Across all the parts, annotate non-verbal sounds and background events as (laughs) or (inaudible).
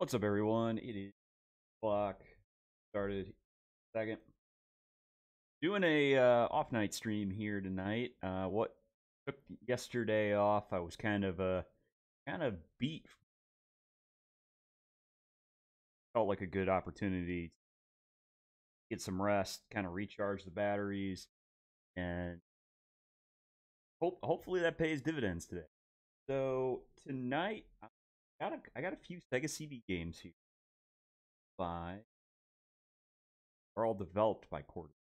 What's up, everyone? It is block started second. Doing a uh, off night stream here tonight. Uh, what took yesterday off? I was kind of uh, kind of beat. Felt like a good opportunity to get some rest, kind of recharge the batteries, and hope hopefully that pays dividends today. So tonight, I got a, I got a few Sega CD games here by are all developed by Quarter.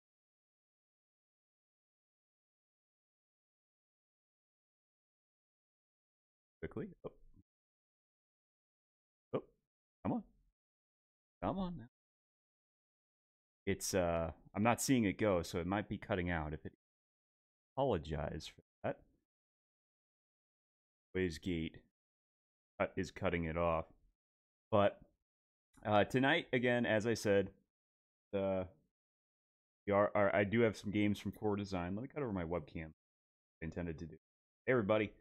Quickly. Oh. oh, come on. Come on now. It's uh I'm not seeing it go, so it might be cutting out if it apologize for that. Ways gate is cutting it off. But uh, tonight, again, as I said, uh, we are, are, I do have some games from Core Design. Let me cut over my webcam. I intended to do. Hey, everybody.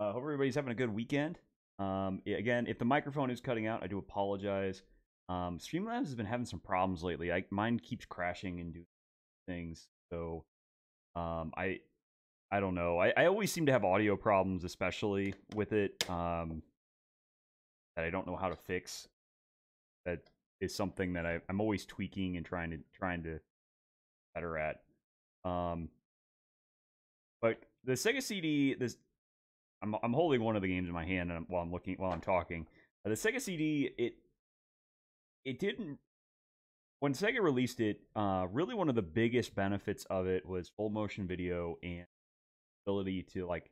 Uh, hope everybody's having a good weekend. Um, again, if the microphone is cutting out, I do apologize. Um, Streamlabs has been having some problems lately. I, mine keeps crashing and doing things. So um, I I don't know. I, I always seem to have audio problems, especially with it. Um, that I don't know how to fix. That is something that I, I'm always tweaking and trying to trying to better at. Um, but the Sega CD, this I'm I'm holding one of the games in my hand and while I'm looking while I'm talking. Uh, the Sega CD, it it didn't when Sega released it. Uh, really, one of the biggest benefits of it was full motion video and ability to like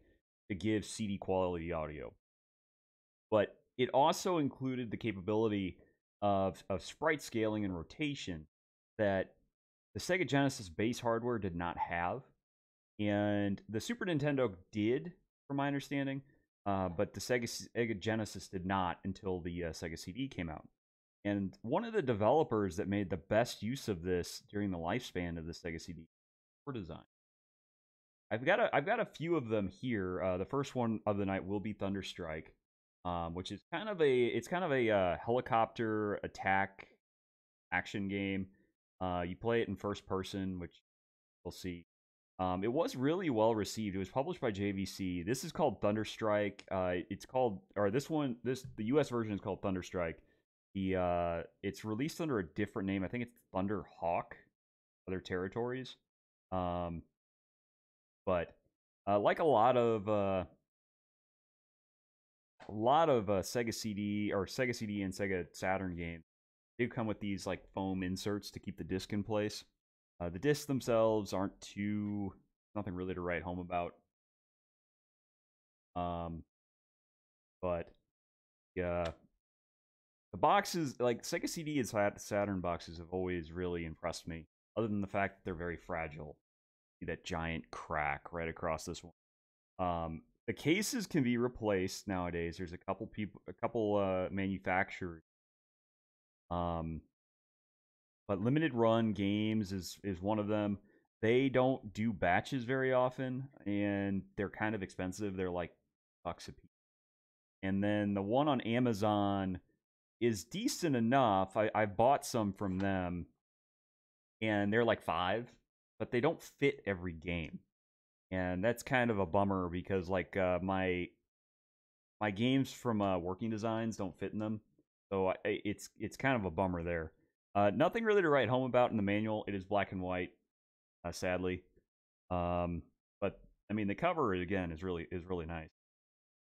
to give CD quality audio. But it also included the capability of, of sprite scaling and rotation that the Sega Genesis base hardware did not have. And the Super Nintendo did, from my understanding, uh, but the Sega, Sega, Genesis did not until the uh, Sega CD came out. And one of the developers that made the best use of this during the lifespan of the Sega CD Core Design. I've got a I've got a few of them here. Uh, the first one of the night will be Thunderstrike um, which is kind of a it's kind of a uh, helicopter attack action game. Uh, you play it in first person, which we'll see. Um, it was really well received. It was published by JVC. This is called Thunderstrike. Uh, it's called, or this one, this the U.S. version is called Thunderstrike. The uh, it's released under a different name. I think it's Thunderhawk. Other territories, um, but uh, like a lot of uh, a lot of uh, Sega CD or Sega CD and Sega Saturn games do come with these like foam inserts to keep the disc in place. Uh, the discs themselves aren't too nothing really to write home about. Um, but yeah, the boxes like Sega CD and Saturn boxes have always really impressed me. Other than the fact that they're very fragile, see that giant crack right across this one. Um, the cases can be replaced nowadays. There's a couple people, a couple uh, manufacturers. Um, but limited run games is is one of them. They don't do batches very often, and they're kind of expensive. They're like bucks a piece. And then the one on Amazon is decent enough. I, I bought some from them, and they're like five, but they don't fit every game and that's kind of a bummer because like uh, my my games from uh, working designs don't fit in them, so I, it's it's kind of a bummer there. Uh, nothing really to write home about in the manual. It is black and white, uh, sadly. Um, but I mean, the cover again is really is really nice,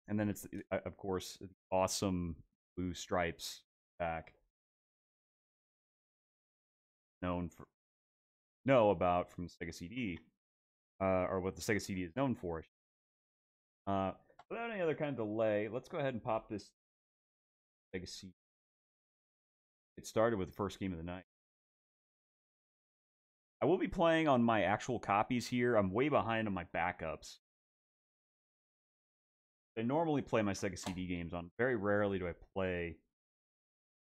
and then it's uh, of course awesome blue stripes back, known for know about from Sega CD uh, or what the Sega CD is known for. Uh, without any other kind of delay, let's go ahead and pop this Sega CD. It started with the first game of the night. I will be playing on my actual copies here. I'm way behind on my backups. I normally play my Sega CD games on. Very rarely do I play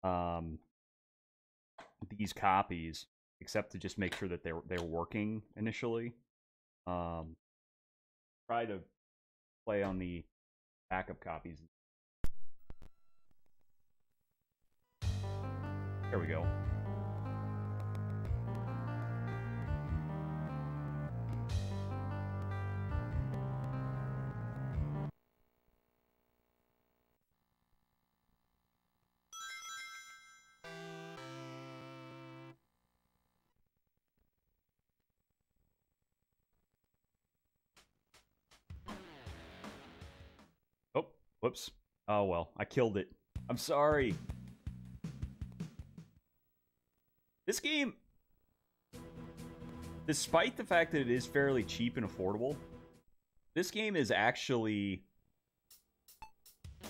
um, these copies, except to just make sure that they're they're working initially. Um, try to play on the backup copies. There we go. Whoops. Oh well, I killed it. I'm sorry. This game, despite the fact that it is fairly cheap and affordable, this game is actually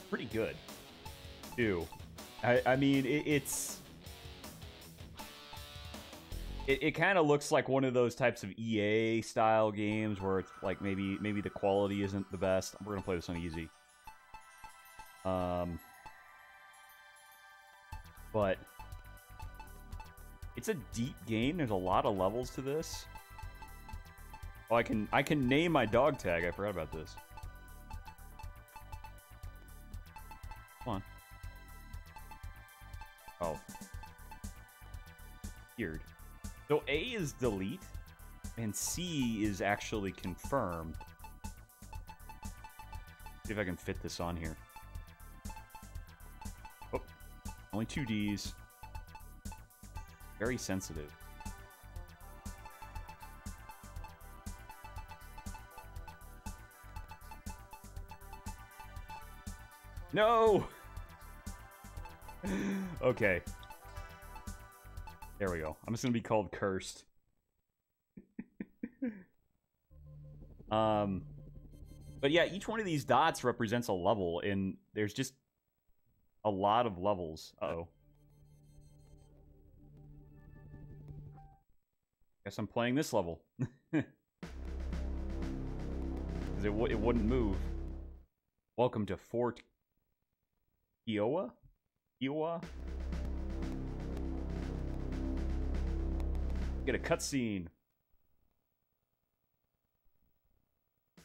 pretty good, too. I, I mean, it, it's... It, it kind of looks like one of those types of EA style games where it's like maybe maybe the quality isn't the best. We're gonna play this on easy. Um, but it's a deep game. There's a lot of levels to this. Oh, I can I can name my dog tag. I forgot about this. Come on. Oh. Weird. So A is delete, and C is actually confirmed. See if I can fit this on here. Only two Ds. Very sensitive. No! (laughs) okay. There we go. I'm just gonna be called cursed. (laughs) um, but yeah, each one of these dots represents a level, and there's just a lot of levels. Uh oh. Guess I'm playing this level. (laughs) It, it wouldn't move. Welcome to Fort Kiowa? Kiowa? Get a cutscene.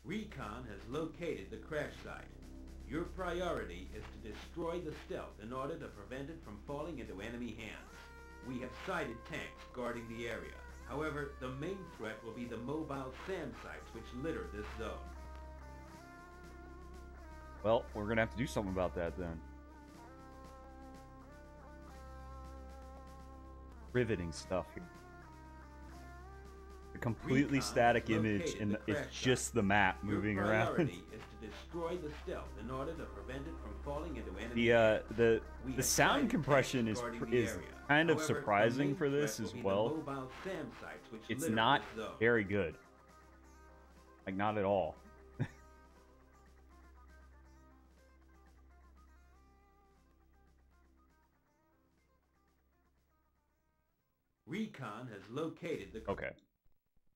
Recon has located the crash site. Your priority is to destroy the stealth in order to prevent it from falling into enemy hands. We have sighted tanks guarding the area. However, the main threat will be the mobile SAM sites which litter this zone. Well, we're gonna have to do something about that then. Riveting stuff here. Completely Recon static image, and it's just the map moving around. priority (laughs) is to destroy the stealth in order to prevent it from falling into enemy the uh, the We the sound compression is pr- is kind of However, the surprising for this as will be the well. Sites It's not very good. Like not at all. (laughs) Recon has located the Okay.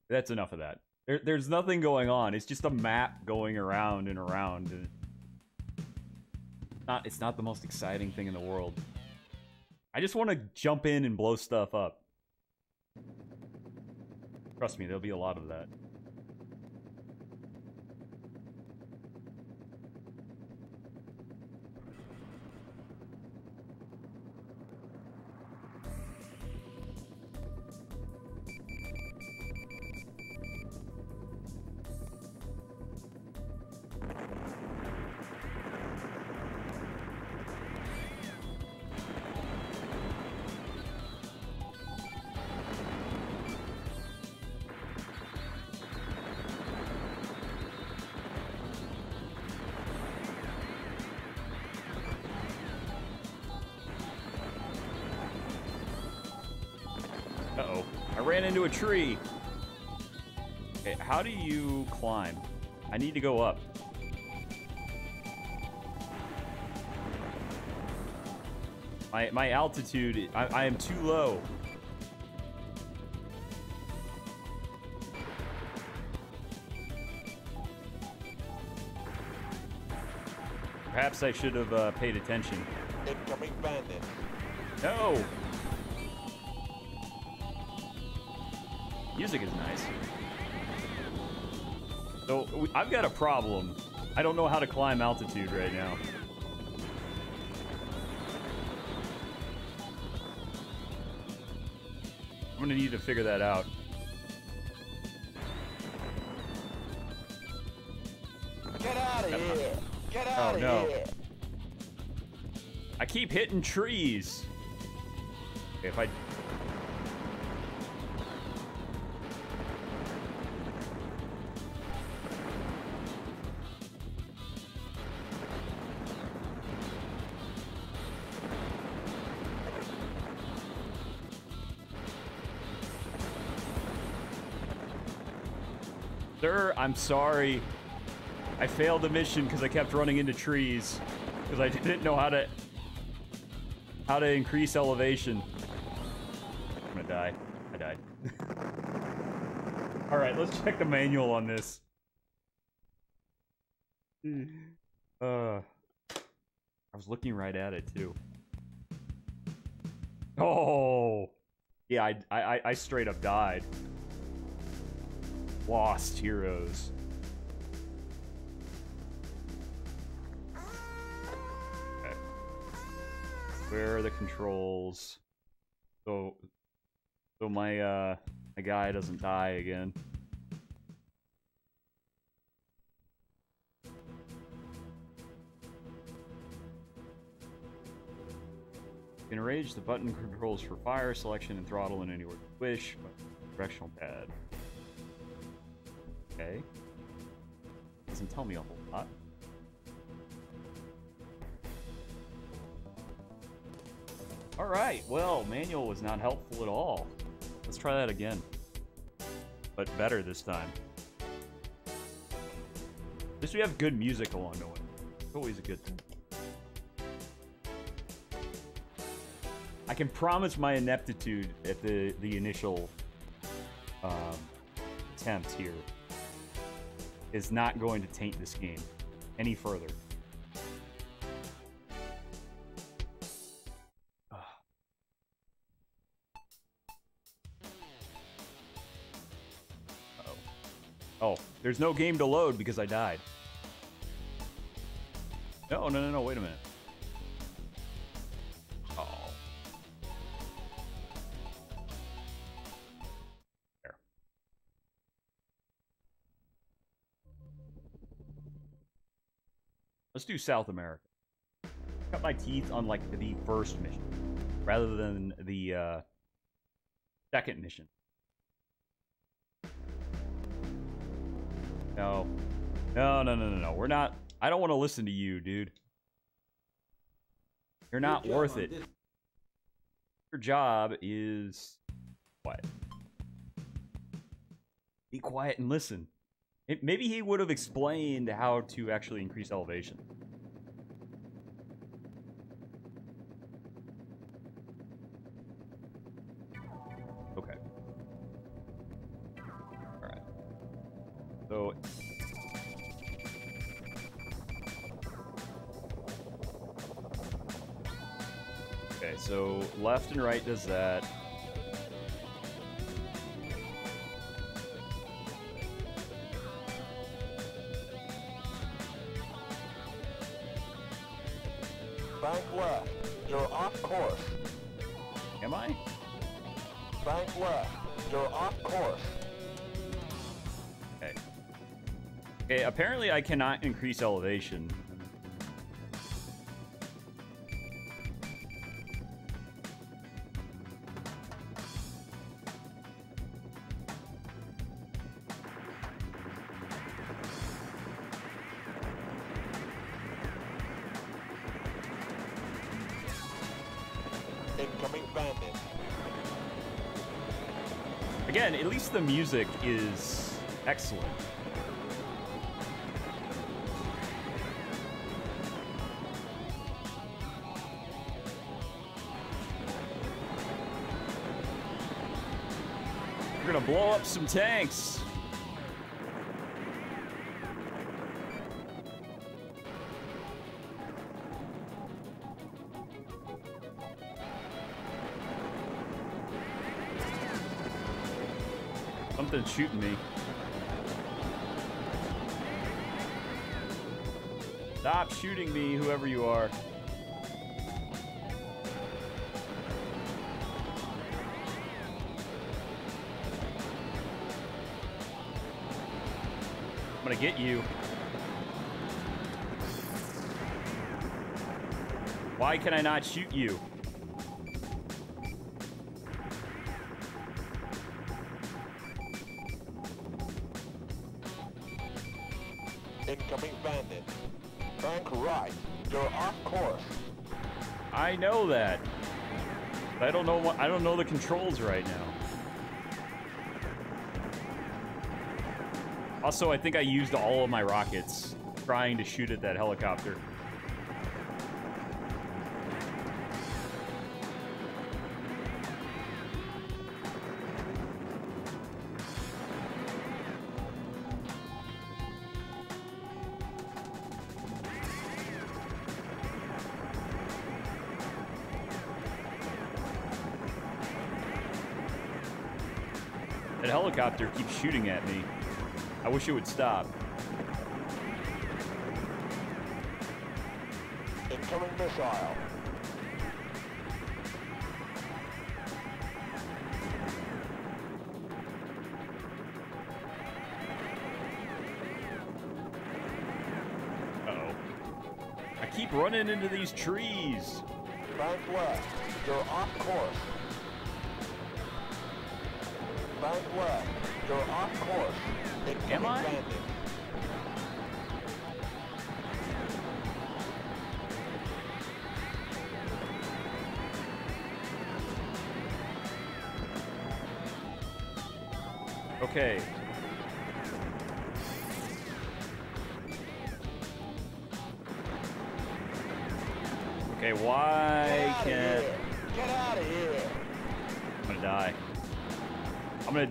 That's enough of that. There, there's nothing going on. It's just a map going around and around. And not, it's not the most exciting thing in the world. I just want to jump in and blow stuff up. Trust me, there'll be a lot of that. Tree. Okay, how do you climb? I need to go up. My, my altitude, I, I am too low. Perhaps I should have uh, paid attention. Incoming bandit. No! Music is nice. So, I've got a problem. I don't know how to climb altitude right now. I'm gonna need to figure that out. Get out of here! Get Oh, out of no. here! I keep hitting trees. If I I'm sorry. I failed the mission because I kept running into trees. Because I (laughs) didn't know how to how to increase elevation. I'm gonna die. I died. (laughs) Alright, let's check the manual on this. Uh I was looking right at it too. Oh yeah, I I I straight up died. Lost heroes. Okay. Where are the controls? So so my uh my guy doesn't die again. You can arrange the button controls for fire selection and throttle in any order you wish. but Directional pad. Okay. Doesn't tell me a whole lot. Alright, well, manual was not helpful at all. Let's try that again. But better this time. At least we have good music along the way. It's always a good thing. I can promise my ineptitude at the, the initial um, attempt here is not going to taint this game any further. Uh-oh. (sighs) Oh, there's no game to load because I died. No, no, no, no, wait a minute. Let's do South America. Cut my teeth on like the first mission rather than the uh, second mission. No. No, no, no, no, no. We're not. I don't want to listen to you, dude. You're not worth it. Your job is what? Be quiet and listen. Maybe he would have explained how to actually increase elevation. Okay. Alright. So. Okay, so left and right does that. Apparently I cannot increase elevation. Again, at least the music is excellent. Blow up some tanks. Something's shooting me. Stop shooting me, whoever you are. Gonna get you. Why can I not shoot you? Incoming bandit. Bank right. You're off course. I know that. I don't know what I don't know the controls right now. Also, I think I used all of my rockets trying to shoot at that helicopter. That helicopter keeps shooting at me. I wish it would stop. Incoming missile. Keep running into these trees. Bank left. You're off course. Bank left. You're off course. Am I? Okay,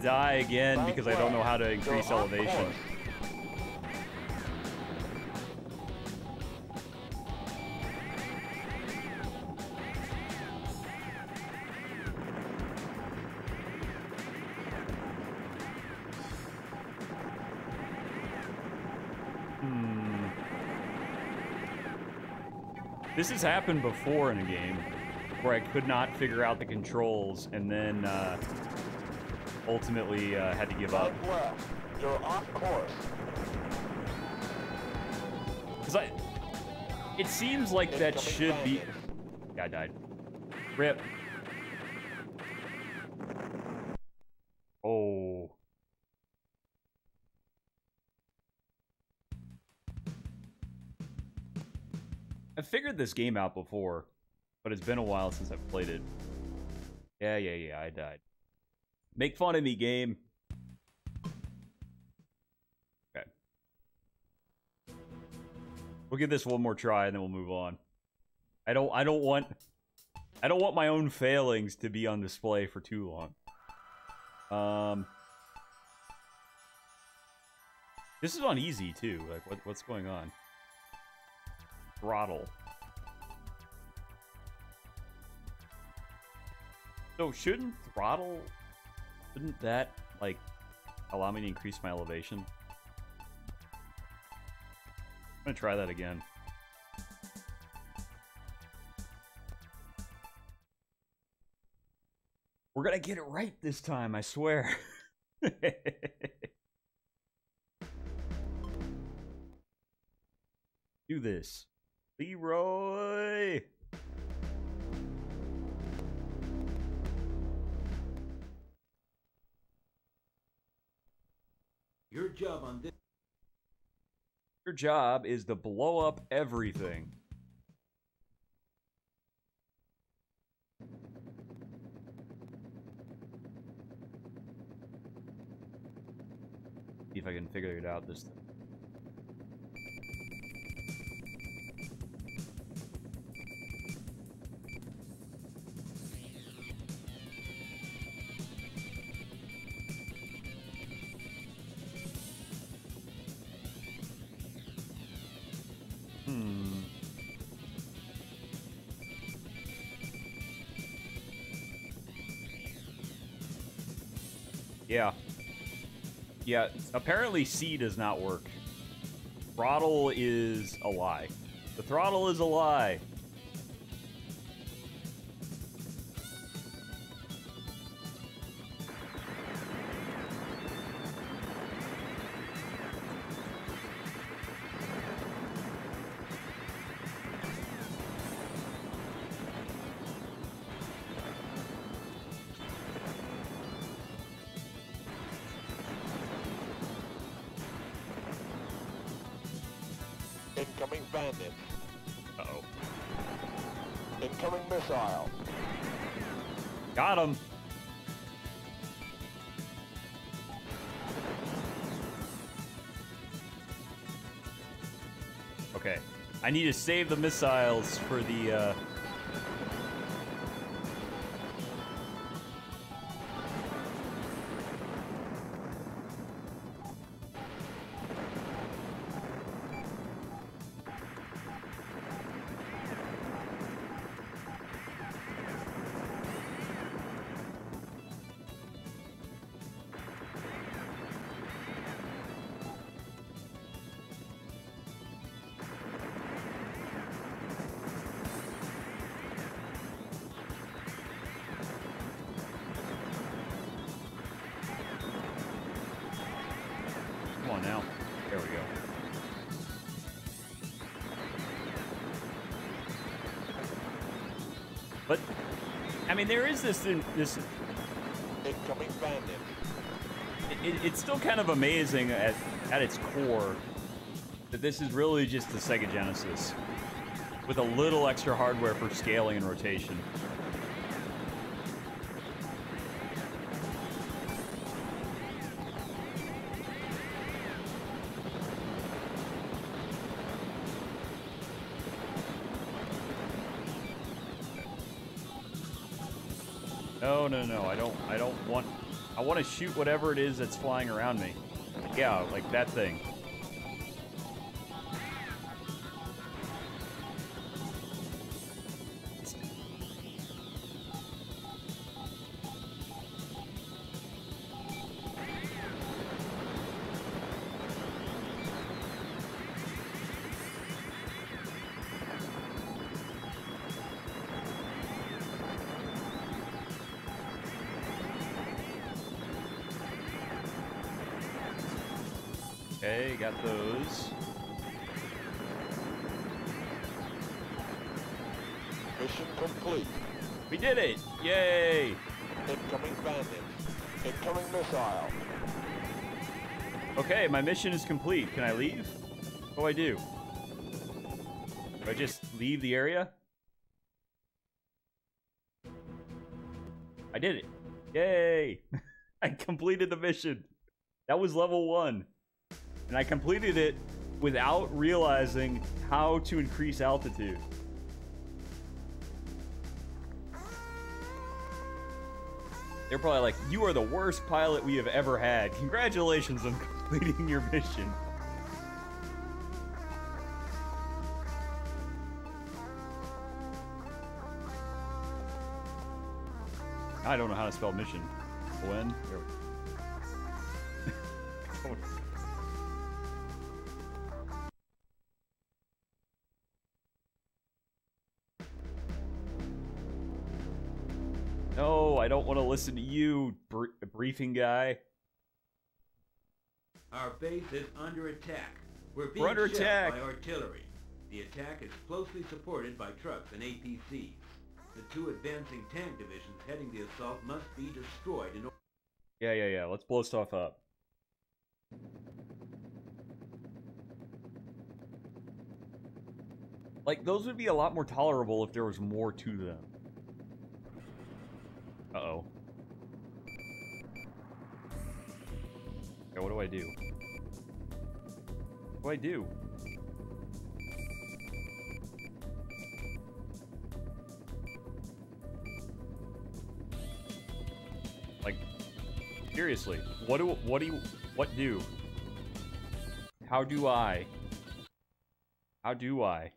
die again because I don't know how to increase elevation. Hmm. This has happened before in a game where I could not figure out the controls and then uh, ultimately uh, had to give up. You're off course. Cause I, it seems like that should be. bandit. Guy died. Rip. Oh. I figured this game out before, but it's been a while since I've played it. Yeah, yeah, yeah, I died. Make fun of me, game. Okay. We'll give this one more try and then we'll move on. I don't I don't want I don't want my own failings to be on display for too long. Um This is on easy too. Like what what's going on? Throttle. So shouldn't throttle shouldn't that like allow me to increase my elevation? I'm gonna try that again. We're gonna get it right this time, I swear. (laughs) Do this. Leroy! Your job on this Your job is to blow up everything. See if I can figure it out this time. Yeah. Yeah, apparently C does not work. Throttle is a lie. The throttle is a lie. Missile. Got him. Okay. I need to save the missiles for the, uh... mean, there is this, this Incoming bandit. it, it's still kind of amazing at, at its core that this is really just the Sega Genesis with a little extra hardware for scaling and rotation. No. I don't. I don't want. I want to shoot whatever it is that's flying around me. Yeah, like that thing. Mission is complete. Can I leave? What do I do? Do I just leave the area? I did it. Yay! (laughs) I completed the mission. That was level one. And I completed it without realizing how to increase altitude. They're probably like, you are the worst pilot we have ever had. Congratulations on (laughs) completing your mission. I don't know how to spell mission. When? (laughs) listen to you, br- briefing guy. Our base is under attack. We're being We're shelled attack. by artillery. The attack is closely supported by trucks and APCs. The two advancing tank divisions heading the assault must be destroyed in order. Yeah, yeah, yeah. Let's blow stuff up. Like, those would be a lot more tolerable if there was more to them. Uh-oh. Okay, what do I do? What do I do? Like, seriously, what do what do you what do? How do I? How do I?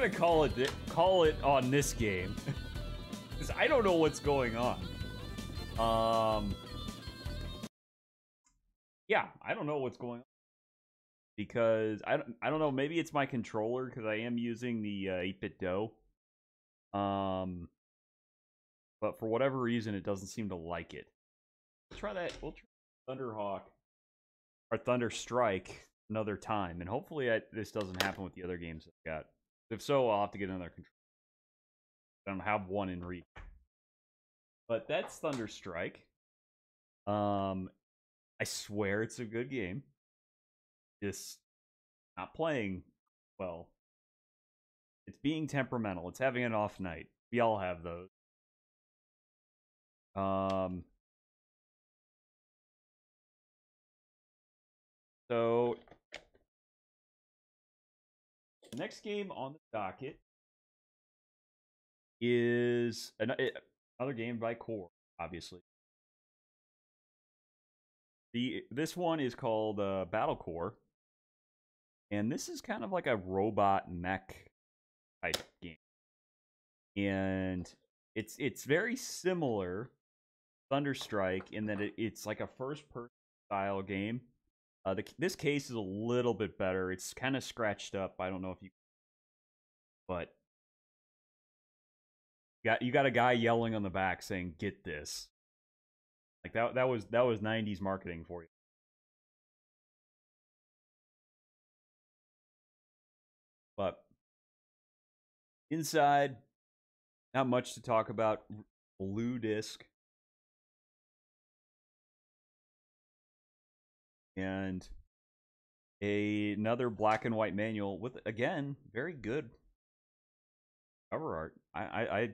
Gonna call it call it on this game. (laughs) Because I don't know what's going on. Um Yeah, I don't know what's going on. Because I don't I don't know, maybe it's my controller because I am using the uh, 8BitDo. Um but for whatever reason it doesn't seem to like it. Let's try that. We'll try Thunderhawk or Thunderstrike another time, and hopefully I, this doesn't happen with the other games I've got. If so, I'll have to get another control. I don't have one in reach. But that's Thunderstrike. Um, I swear it's a good game. Just not playing well. It's being temperamental. It's having an off night. We all have those. Um. So, next game on the docket is eh, another game by Core, obviously. The this one is called uh, Battlecorps, and this is kind of like a robot mech type game, and it's it's very similar Thunderstrike in that it, it's like a first person style game. Uh, the, this case is a little bit better. It's kind of scratched up. I don't know if you, but you got you got a guy yelling on the back saying "Get this." Like that that was that was 90s marketing for you. But inside not much to talk about. Blue disc. And a, another black and white manual with again very good cover art. I, I,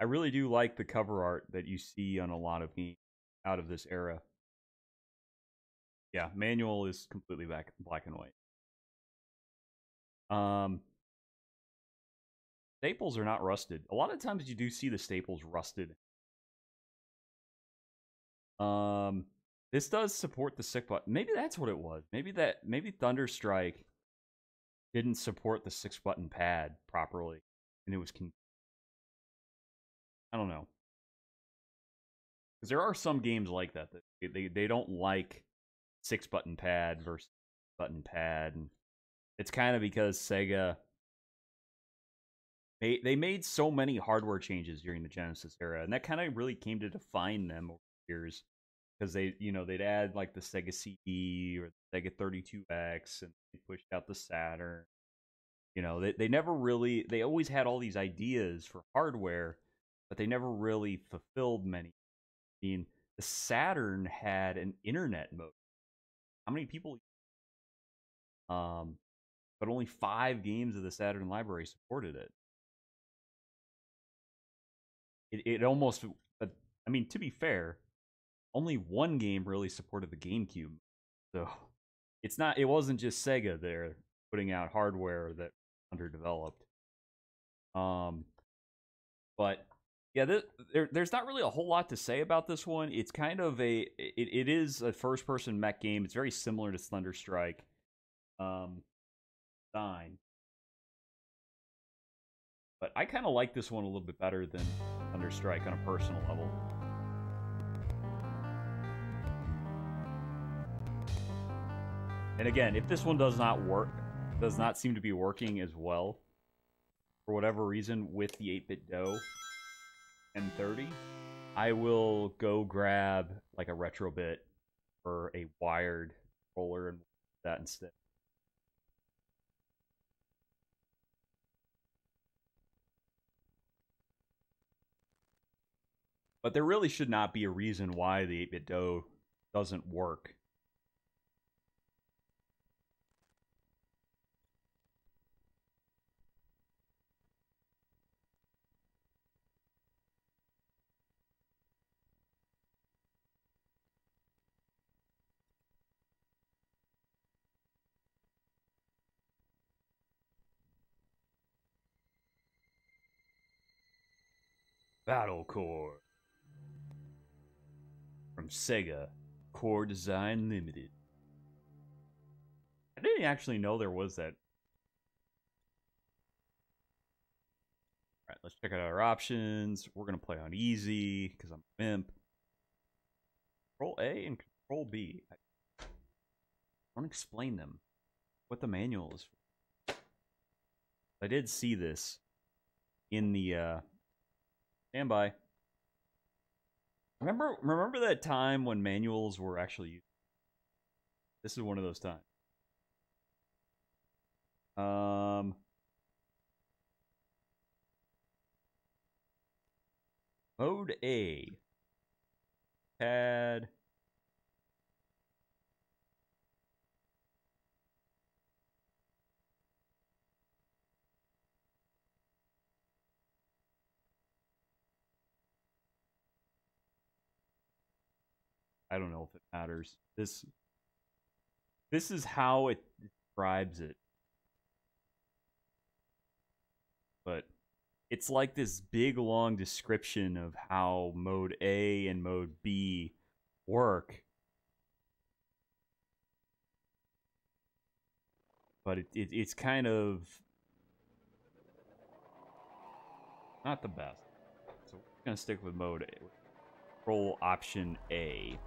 I really do like the cover art that you see on a lot of games out of this era. Yeah, manual is completely back black and white. Um, staples are not rusted. A lot of times you do see the staples rusted. Um, this does support the sick button. Maybe that's what it was. Maybe that maybe Thunderstrike didn't support the six button pad properly, and it was con- I don't know. Because there are some games like that that they, they, they don't like six button pad versus button pad. It's kind of because Sega they they made so many hardware changes during the Genesis era, and that kind of really came to define them over the years. Because they, you know, they'd add like the Sega CD or the Sega 32X, and they pushed out the Saturn. You know, they they never really they always had all these ideas for hardware, but they never really fulfilled many. I mean, the Saturn had an internet mode. How many people? Um, but only five games of the Saturn library supported it. It it almost, but I mean, to be fair, only one game really supported the GameCube, so it's not. It wasn't just Sega there putting out hardware that underdeveloped. Um, but yeah, there, there's not really a whole lot to say about this one. It's kind of a, it, it is a first person mech game. It's very similar to Thunderstrike. Um, design. But I kind of like this one a little bit better than Thunderstrike on a personal level. And again, if this one does not work, does not seem to be working as well, for whatever reason, with the 8BitDo and 30, I will go grab like a Retro-Bit or a wired roller and that instead. But there really should not be a reason why the 8BitDo doesn't work. Battlecorps from Sega Core Design Limited. I didn't actually know there was that. All right, let's check out our options. We're gonna play on easy because I'm a. Control A and Control B. I don't explain them. What the manual is. For. I did see this in the uh, standby. Remember, remember that time when manuals were actually used? This is one of those times. Um, mode A. pad. I don't know if it matters. This this is how it describes it. But it's like this big long description of how mode A and mode B work. But it, it it's kind of not the best. So we're gonna stick with mode A. Roll option A.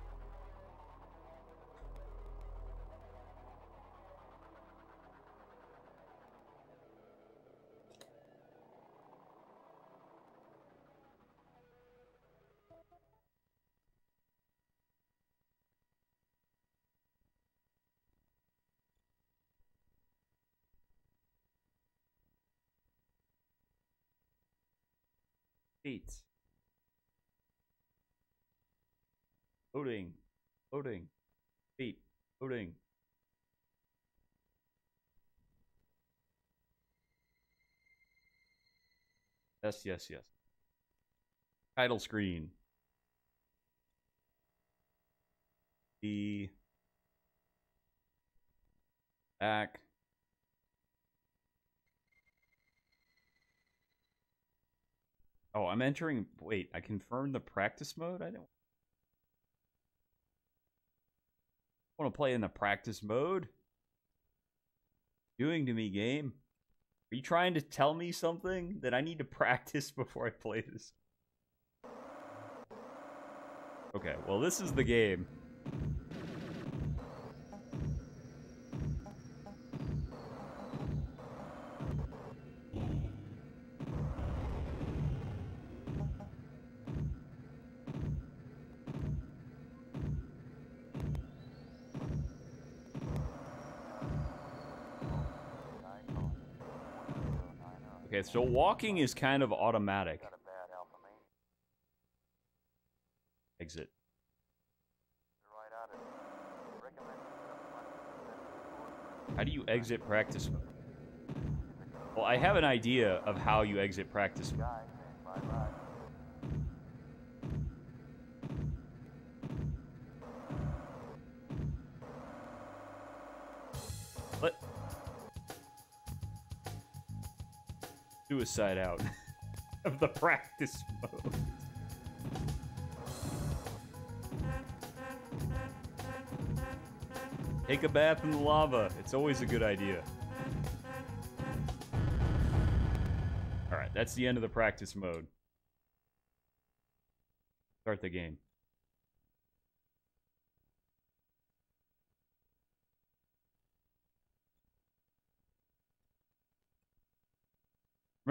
Eight. Loading. Loading. Eight. Loading. Yes, yes, yes. Title screen. The back. Oh, I'm entering. Wait, I confirmed the practice mode. I don't want to play in the practice mode. Doing to me, game. Are you trying to tell me something that I need to (laughs) practice before I play this? Okay, well, this is the game. Okay, so walking is kind of automatic. Exit. How do you exit practice? Well, I have an idea of how you exit practice suicide out (laughs) of the practice mode. Take a bath in the lava. It's always a good idea. Alright, that's the end of the practice mode. Start the game.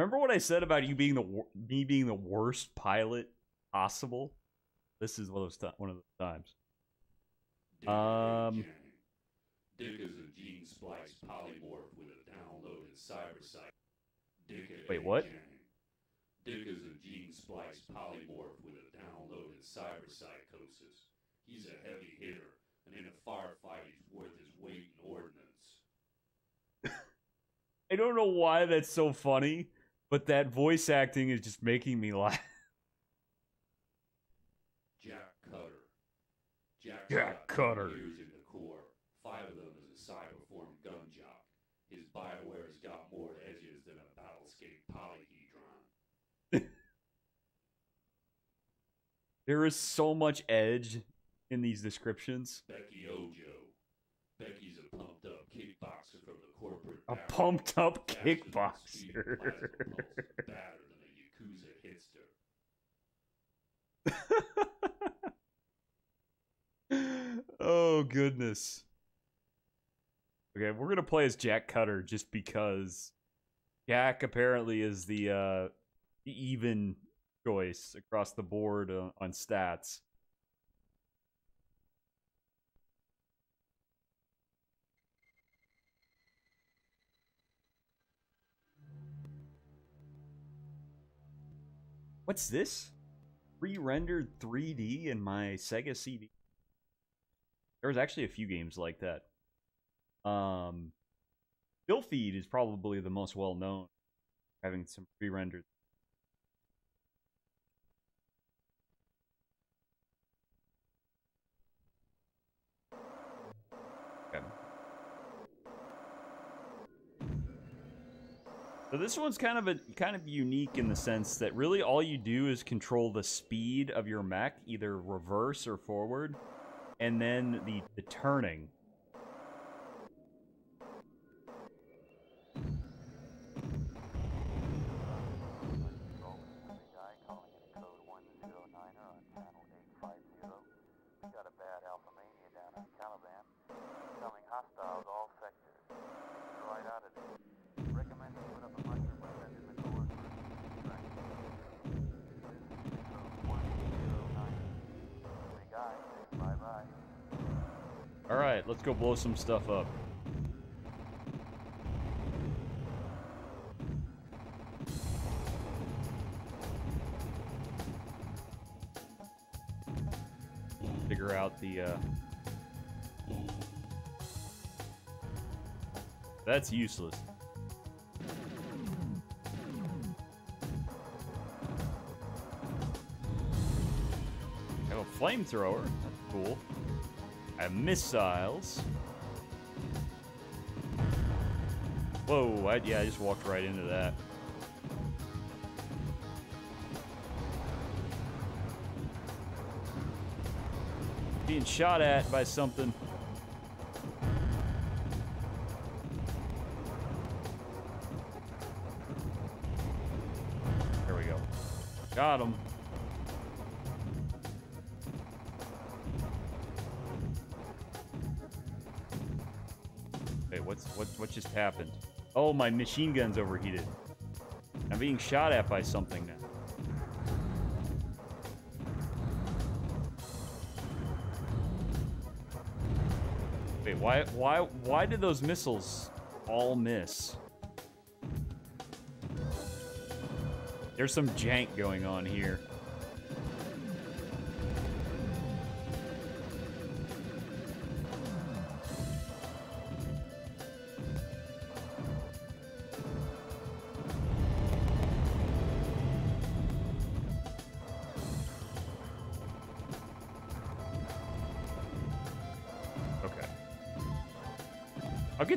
Remember what I said about you being the me being the worst pilot possible? This is one of those one of those times. Um, Dick is a gene splice polymorph with a downloaded cyber site. Dick Wait, what? Dick is a gene splice polymorph with a downloaded cyber psychosis. He's a heavy hitter, and in a firefight, he's worth his weight in ordnance. (laughs) I don't know why that's so funny, but that voice acting is just making me laugh. (laughs) Jack Cutter. Jack, Jack Cutter. Years in the Corps. Five of them as a cyberform gun jock. His Bioware's got more edges than a battlescape polyhedron. (laughs) There is so much edge in these descriptions. Becky Ojo. Becky's a pumped up kickboxer from the corporate. A pumped up Faster than a speed kickboxer. plasma pulse, Badder than a Yakuza hitster. (laughs) oh goodness. Okay, we're gonna play as Jack Cutter just because Jack apparently is the uh the even choice across the board uh, on stats. What's this? pre-rendered 3D in my Sega CD. There was actually a few games like that. Um, Feed is probably the most well known, having some pre-rendered. Okay. So this one's kind of a kind of unique in the sense that really all you do is control the speed of your mech, either reverse or forward, and then the, the turning. All right, let's go blow some stuff up. Figure out the. Uh... That's useless. I have a flamethrower. That's cool. Have missiles. Whoa, I, yeah, I just walked right into that. Being shot at by something. My machine gun's overheated. I'm being shot at by something now. Wait, why why why did those missiles all miss? There's some jank going on here.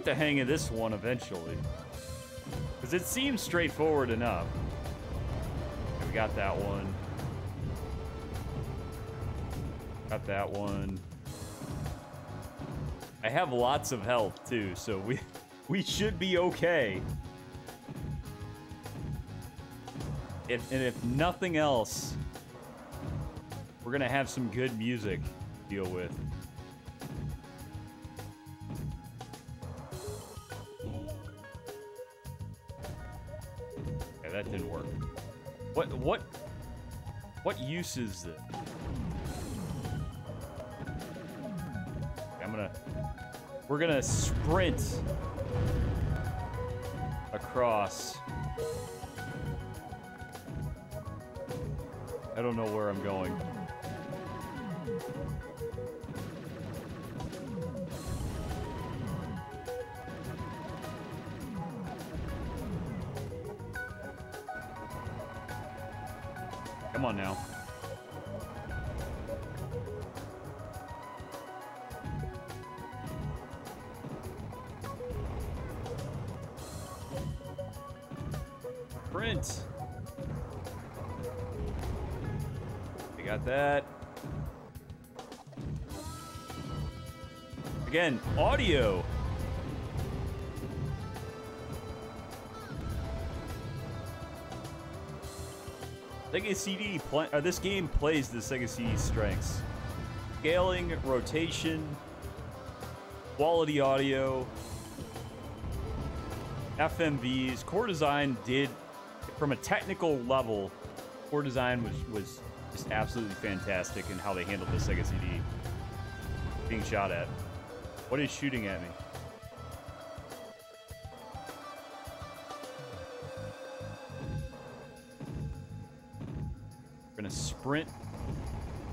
Get the hang of this one eventually. Because it seems straightforward enough. Okay, we got that one. Got that one. I have lots of health too, so we (laughs) we should be okay. If, and if nothing else, we're gonna have some good music to deal with. That didn't work. What what what use is it? I'm gonna we're gonna sprint across. I don't know where I'm going. Audio. Sega CD, pl- uh, this game plays the Sega CD strengths. Scaling, rotation, quality audio, FMVs. Core Design did, from a technical level, Core Design was, was just absolutely fantastic in how they handled the Sega CD. Being shot at. What is shooting at me? We're gonna sprint.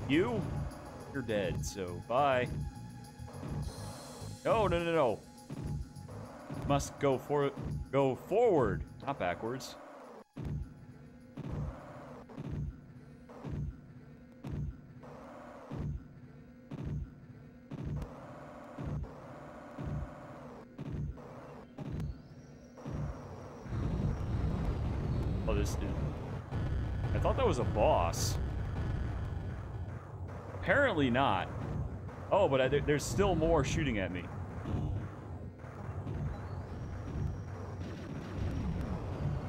You, you're dead. So bye. No, no, no, no. Must go for go forward, not backwards. Was a boss. Apparently not. Oh, but I, there- there's still more shooting at me.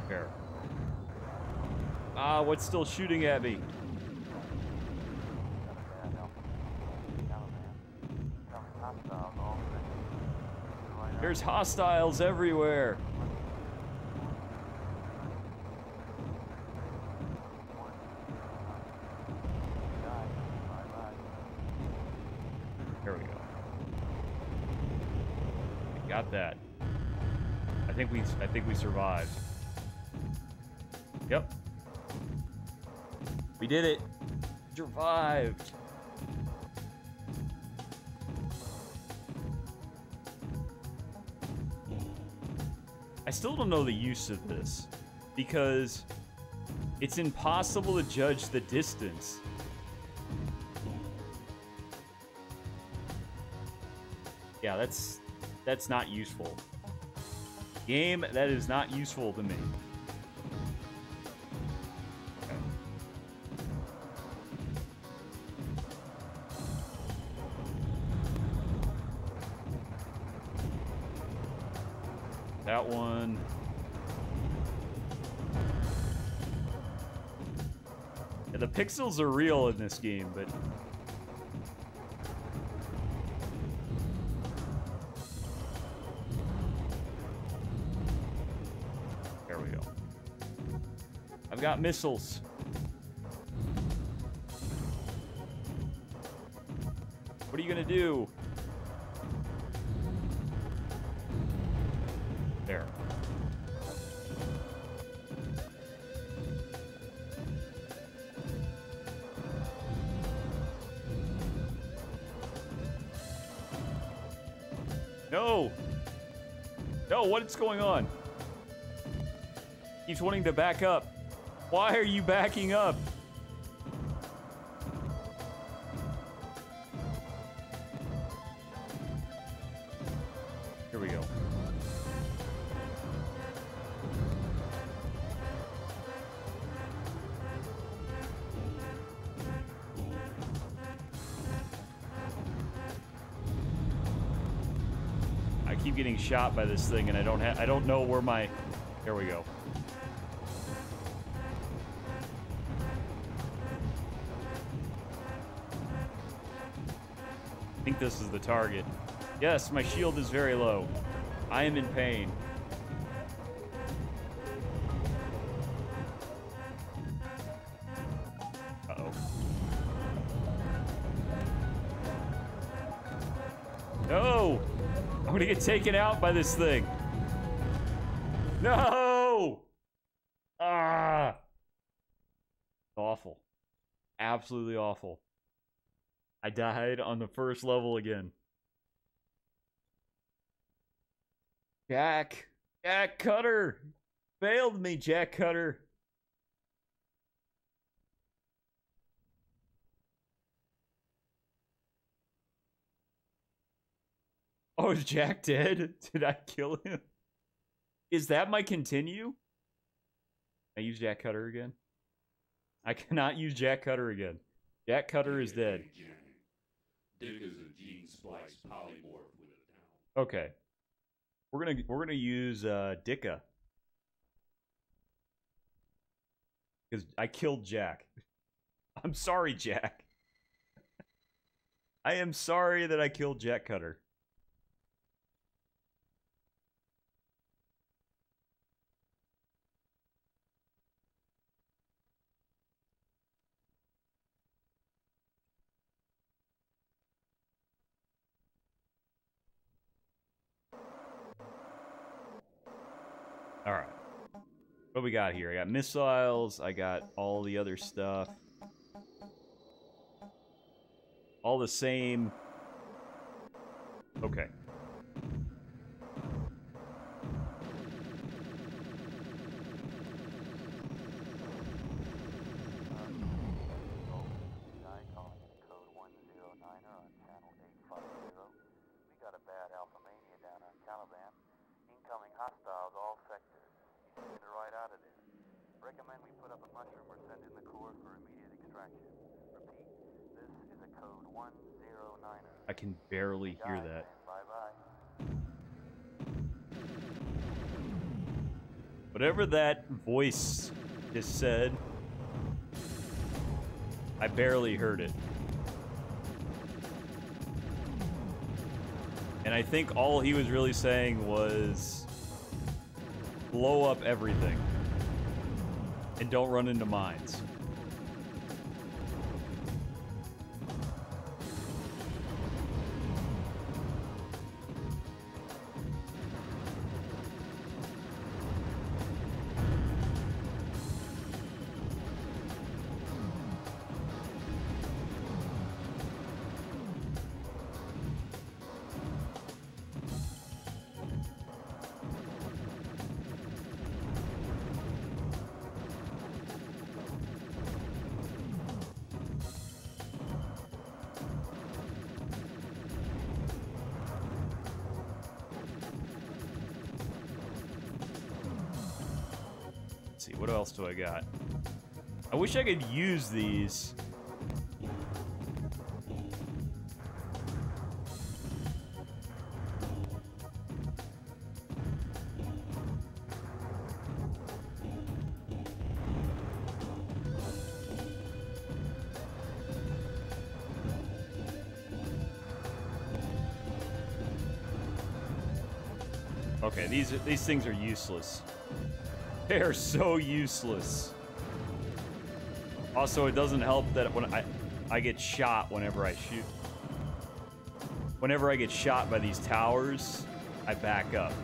Here. Ah, what's still shooting at me? There's hostiles everywhere. There we go. I got that. I think we I think we survived. Yep. We did it. Survived. I still don't know the use of this because it's impossible to judge the distance. Yeah, that's that's not useful. Game that is not useful to me. That one. Yeah, the pixels are real in this game, but Missiles. What are you gonna do? There. No! No, what is going on? He's wanting to back up. Why are you backing up? Here we go. I keep getting shot by this thing and I don't have I don't know where my There we go. This is the target. Yes, my shield is very low. I am in pain. Uh-oh. No! I'm gonna get taken out by this thing. No! Ah! Awful. Absolutely awful. I died on the first level again. Jack! Jack Cutter! Failed me, Jack Cutter! Oh, is Jack dead? (laughs) Did I kill him? Is that my continue? I use Jack Cutter again? I cannot use Jack Cutter again. Jack Cutter is dead. Dick is a gene splice polymorph with a down. Okay. We're gonna we're gonna use uh Dicka. Because I killed Jack. (laughs) I'm sorry, Jack. (laughs) I am sorry that I killed Jack Cutter. All right. What we got here? I got missiles. I got all the other stuff. All the same. Okay. Recommend we put up a mushroom or send in the core for immediate extraction. Repeat, this is a code 109er. I can barely hear that. Bye bye. Whatever that voice just said, I barely heard it. And I think all he was really saying was blow up everything and don't run into mines. What else do I got? I wish I could use these. Okay, these these things are useless. They are so useless. Also, it doesn't help that when I I get shot whenever I shoot. Whenever I get shot by these towers, I back up.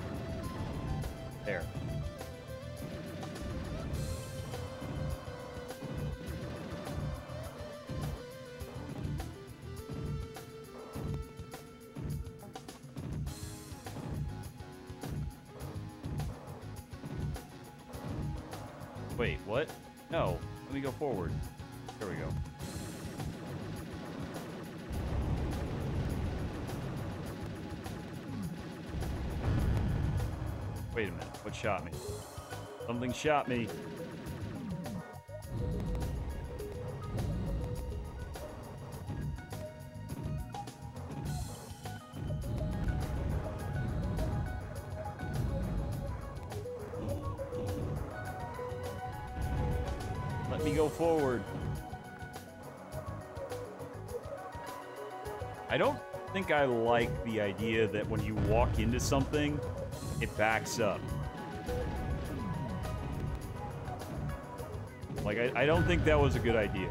Shot me. Let me go forward. I don't think I like the idea that when you walk into something, it backs up. I, don't think that was a good idea.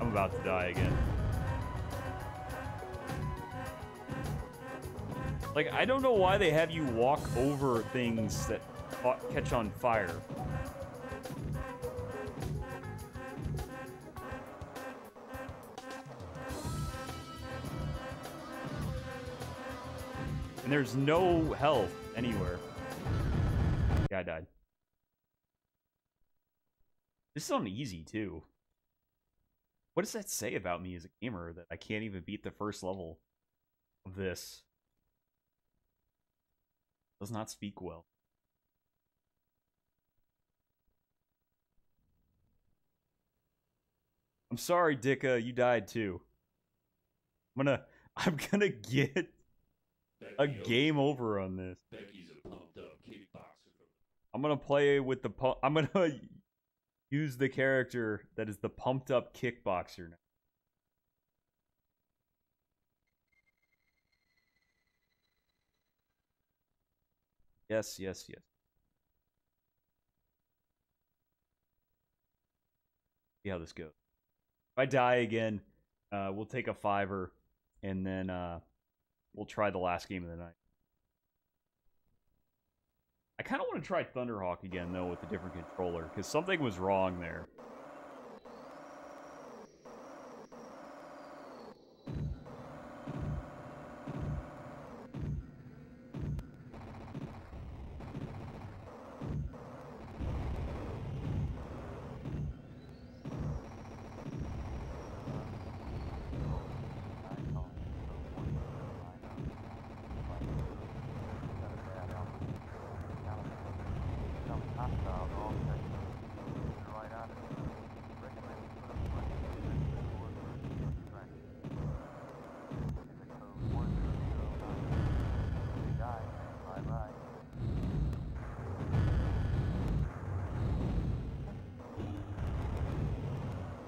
I'm about to die again. Like, I don't know why they have you walk over things that catch on fire. And there's no health anywhere. This is on easy, too. What does that say about me as a gamer that I can't even beat the first level of this? Does not speak well. I'm sorry, Dicka, you died too. I'm gonna (laughs) I'm gonna get a game over on this. Becky's a pumped up kickboxer. I'm gonna play with the I'm gonna use the character that is the pumped up kickboxer now. Yes, yes, yes. See how this goes. If I die again, uh, we'll take a fiver, and then uh, we'll try the last game of the night. I kind of want to try Thunderhawk again though with a different controller because something was wrong there.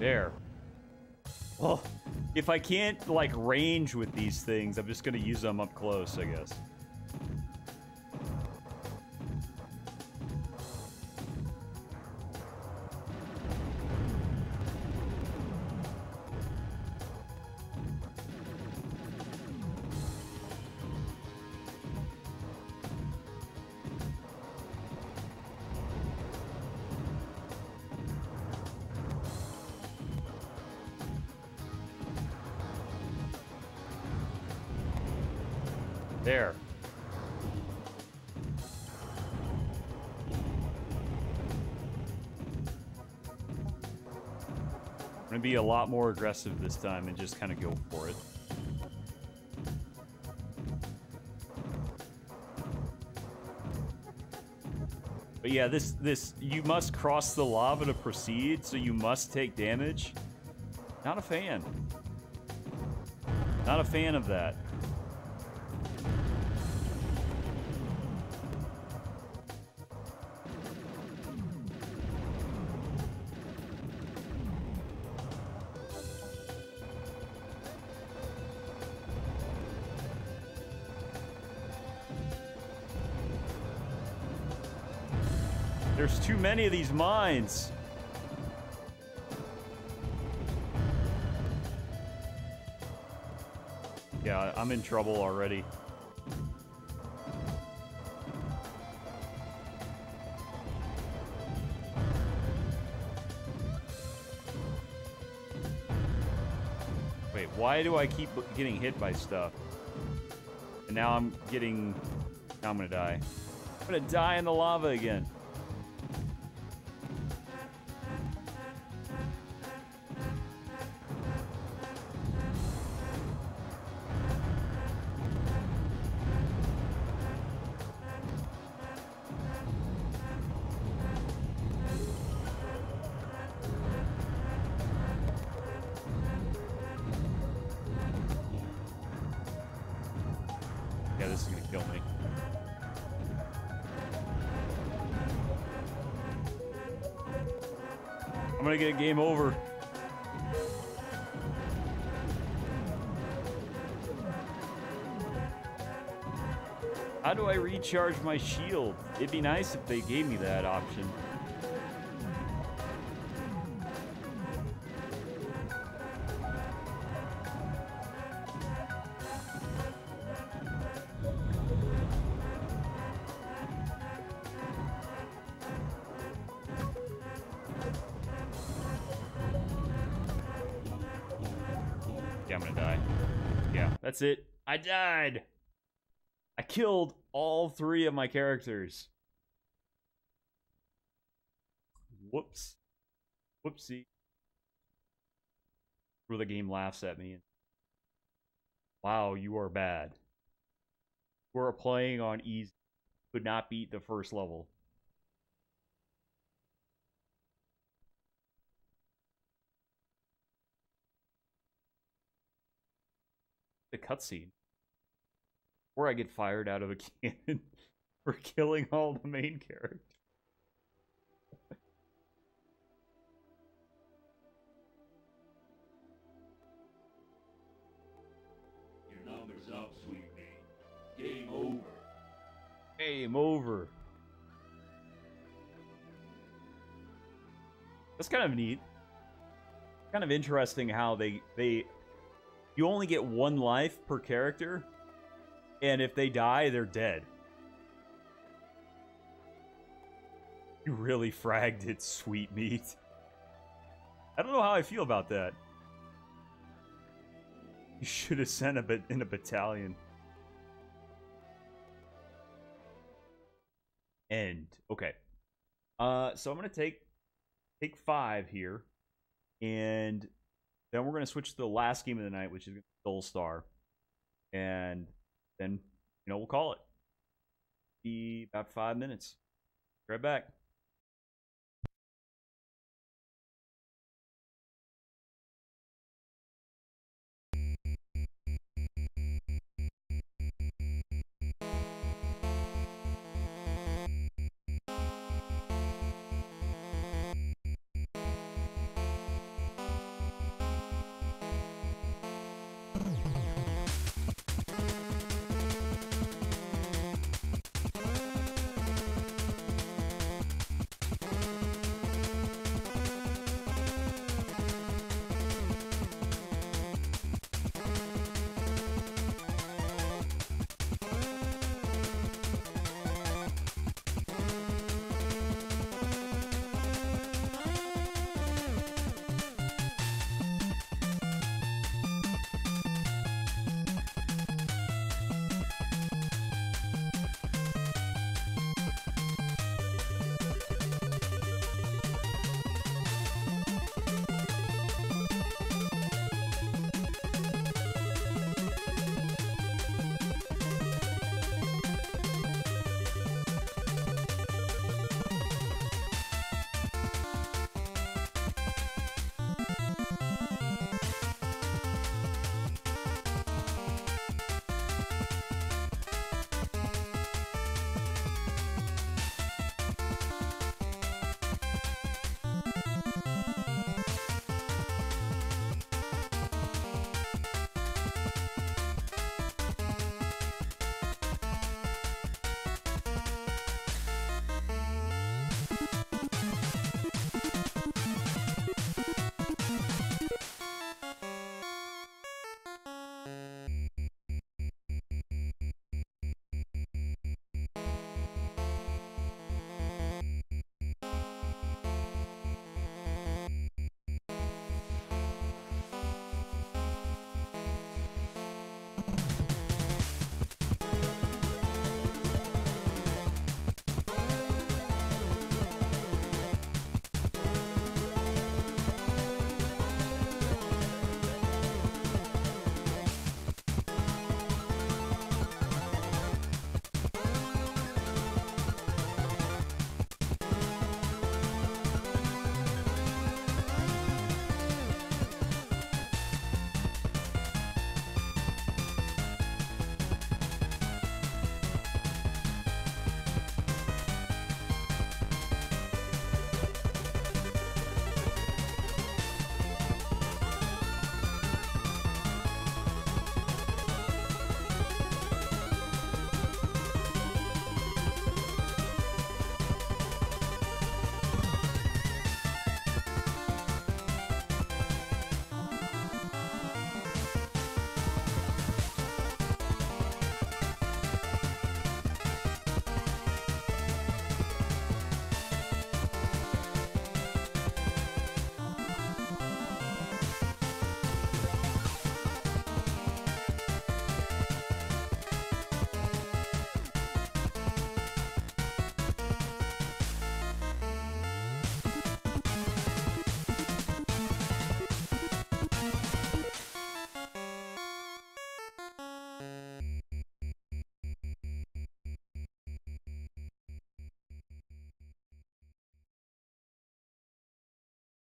There. Well, if I can't, like, range with these things, I'm just gonna use them up close, I guess. Lot more aggressive this time and just kind of go for it. But yeah, this this you must cross the lava to proceed, so you must take damage. Not a fan. Not a fan of that. Many of these mines. Yeah, I'm in trouble already. Wait, why do I keep getting hit by stuff? And now I'm getting... Now I'm gonna die. I'm gonna die in the lava again. Recharge my shield? It'd be nice if they gave me that option. Yeah, I'm gonna die. Yeah, that's it. I died. I killed three of my characters. Whoops. Whoopsie. Where the game laughs at me. Wow, you are bad. We're playing on easy. Could not beat the first level. The cutscene. Or I get fired out of a (laughs) cannon for killing all the main characters. Your number's up, sweet mate. Game over. Game over. That's kind of neat. Kind of interesting how they they you only get one life per character, and if they die, they're dead. You really fragged it, sweet meat. I don't know how I feel about that. You should have sent a bit in a battalion. End. Okay. Uh, so I'm gonna take take five here, and then we're gonna switch to the last game of the night, which is Soulstar, and then you know we'll call it. Be about five minutes. Right back.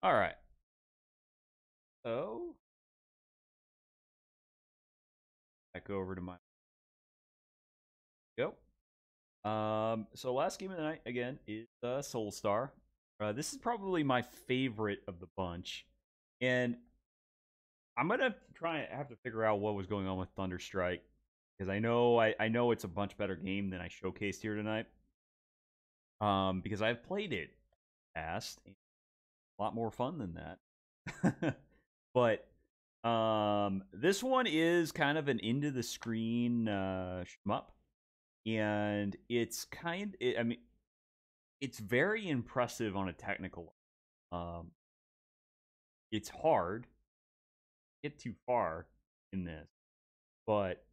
All right. So back over to my go. Um, so last game of the night again is uh, Soulstar. Uh, this is probably my favorite of the bunch, and I'm gonna try and have to figure out what was going on with Thunderstrike because I know I, I know it's a much better game than I showcased here tonight. Um, because I've played it past, lot more fun than that. (laughs) but um, this one is kind of an into the screen uh, shmup, and it's kind. It, I mean, it's very impressive on a technical. Um, it's hard. Get too far in this, but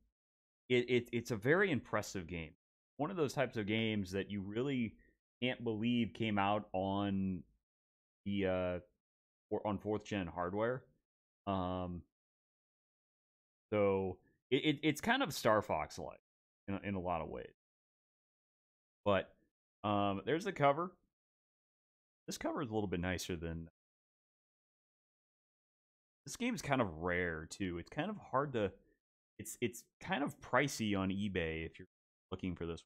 it, it it's a very impressive game. One of those types of games that you really can't believe came out on the uh or on fourth gen hardware. Um, so it, it it's kind of Star Fox like in a, in a lot of ways. But um, there's the cover. This cover is a little bit nicer than. This game is kind of rare too. It's kind of hard to. It's it's kind of pricey on eBay if you're looking for this.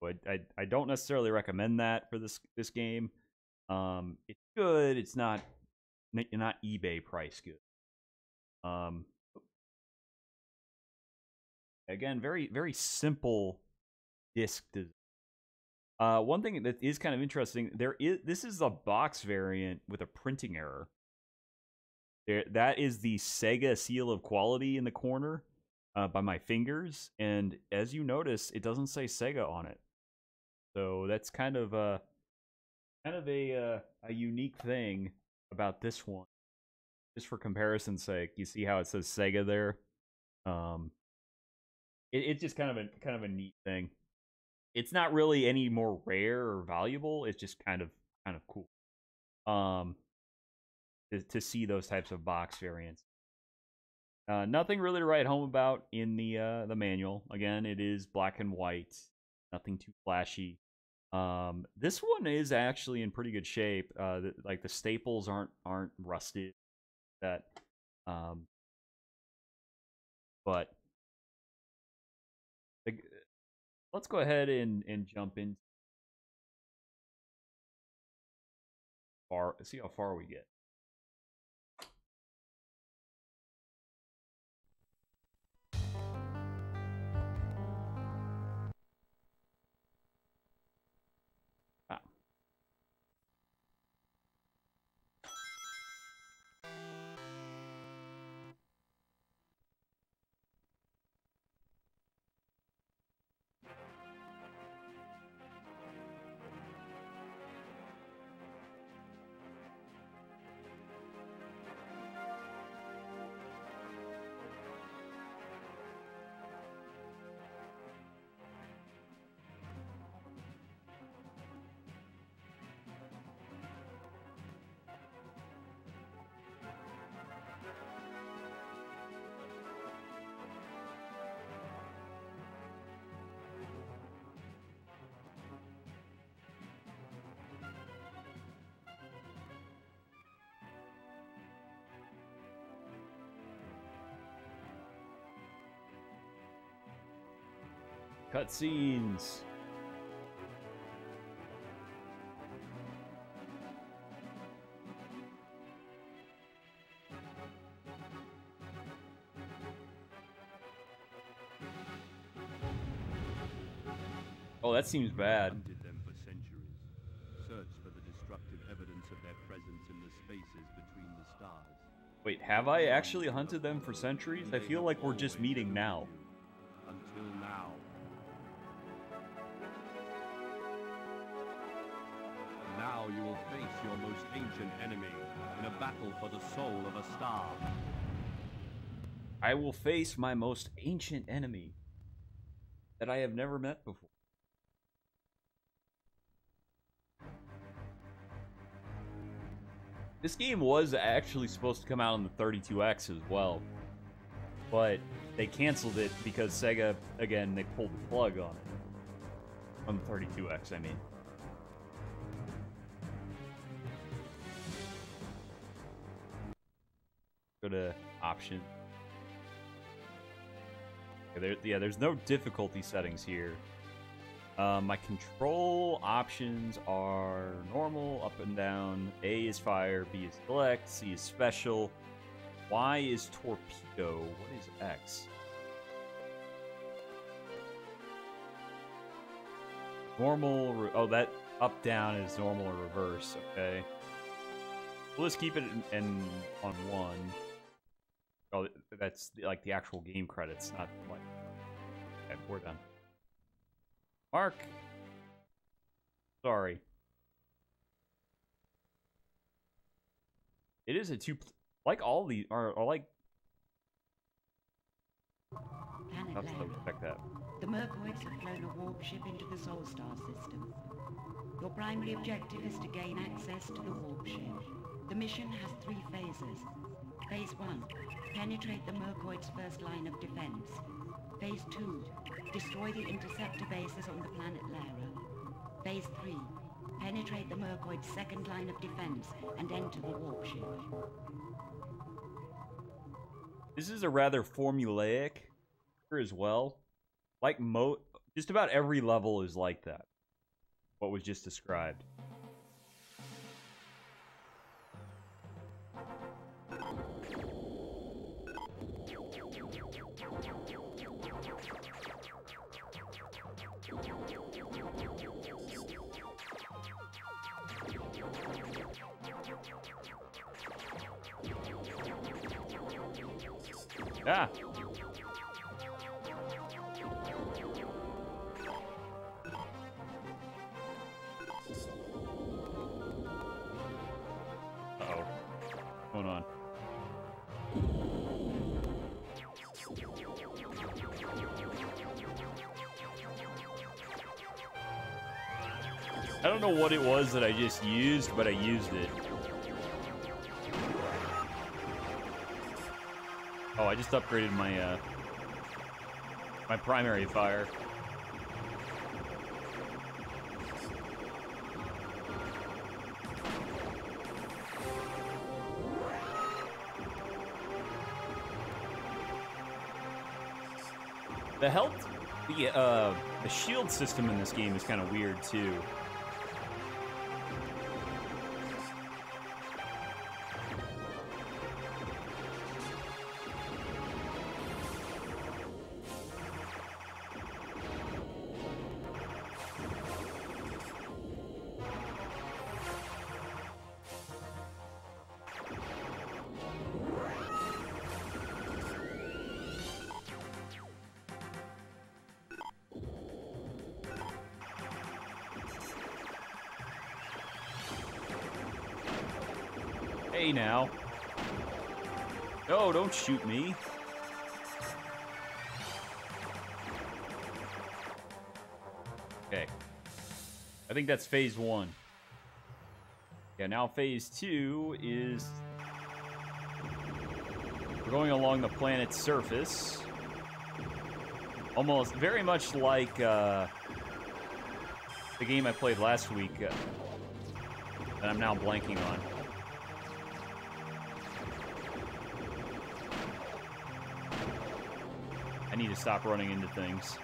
But I I don't necessarily recommend that for this this game. Um, it's good. It's not not eBay price good. Um, again, very very simple disc design. Uh, one thing that is kind of interesting, there is this is a box variant with a printing error. There, that is the Sega seal of quality in the corner uh, by my fingers, and as you notice, it doesn't say Sega on it. So that's kind of a kind of a uh, a unique thing about this one. Just for comparison's sake, you see how it says Sega there. Um, it, it's just kind of a kind of a neat thing. It's not really any more rare or valuable. It's just kind of kind of cool. Um, to, to see those types of box variants. Uh, nothing really to write home about in the uh, the manual. Again, it is black and white. Nothing too flashy. Um, this one is actually in pretty good shape. Uh, the, like the staples aren't aren't rusted. That, um, but let's go ahead and and jump in. Far, see how far we get. Cutscenes. Oh, that seems bad. Hunted them for centuries. Searched for the destructive evidence of their presence in the spaces between the stars. Wait, have I actually hunted them for centuries? I feel like we're just meeting now. Face my most ancient enemy that I have never met before. This game was actually supposed to come out on the 32X as well. But they canceled it because Sega, again, they pulled the plug on it. On the 32X, I mean. Go to option. There, yeah, there's no difficulty settings here. Um, my control options are normal, up and down. A is fire, B is select, C is special, Y is torpedo. What is X? Normal. Oh, that up down is normal or reverse. Okay. We'll just keep it on one. Oh, that's like the actual game credits, not like. Okay, we're done. Mark. Sorry. It is a two. Like all the are, are like. Supposed to expect that. The Myrkoids have flown a warp ship into the Soulstar system. Your primary objective is to gain access to the warp ship. The mission has three phases. Phase 1. Penetrate the Myrkoid's first line of defense. Phase 2. Destroy the interceptor bases on the planet Lara. Phase 3. Penetrate the Myrkoid's second line of defense and enter the warp ship. This is a rather formulaic as well. Like mo just about every level is like that. What was just described. What it was that I just used, but I used it. Oh, I just upgraded my uh my primary fire. The health, the uh, the shield system in this game is kind of weird too. Shoot me. Okay. I think that's phase one. Yeah, now phase two is we're going along the planet's surface. Almost very much like uh, the game I played last week uh, that I'm now blanking on. To stop running into things.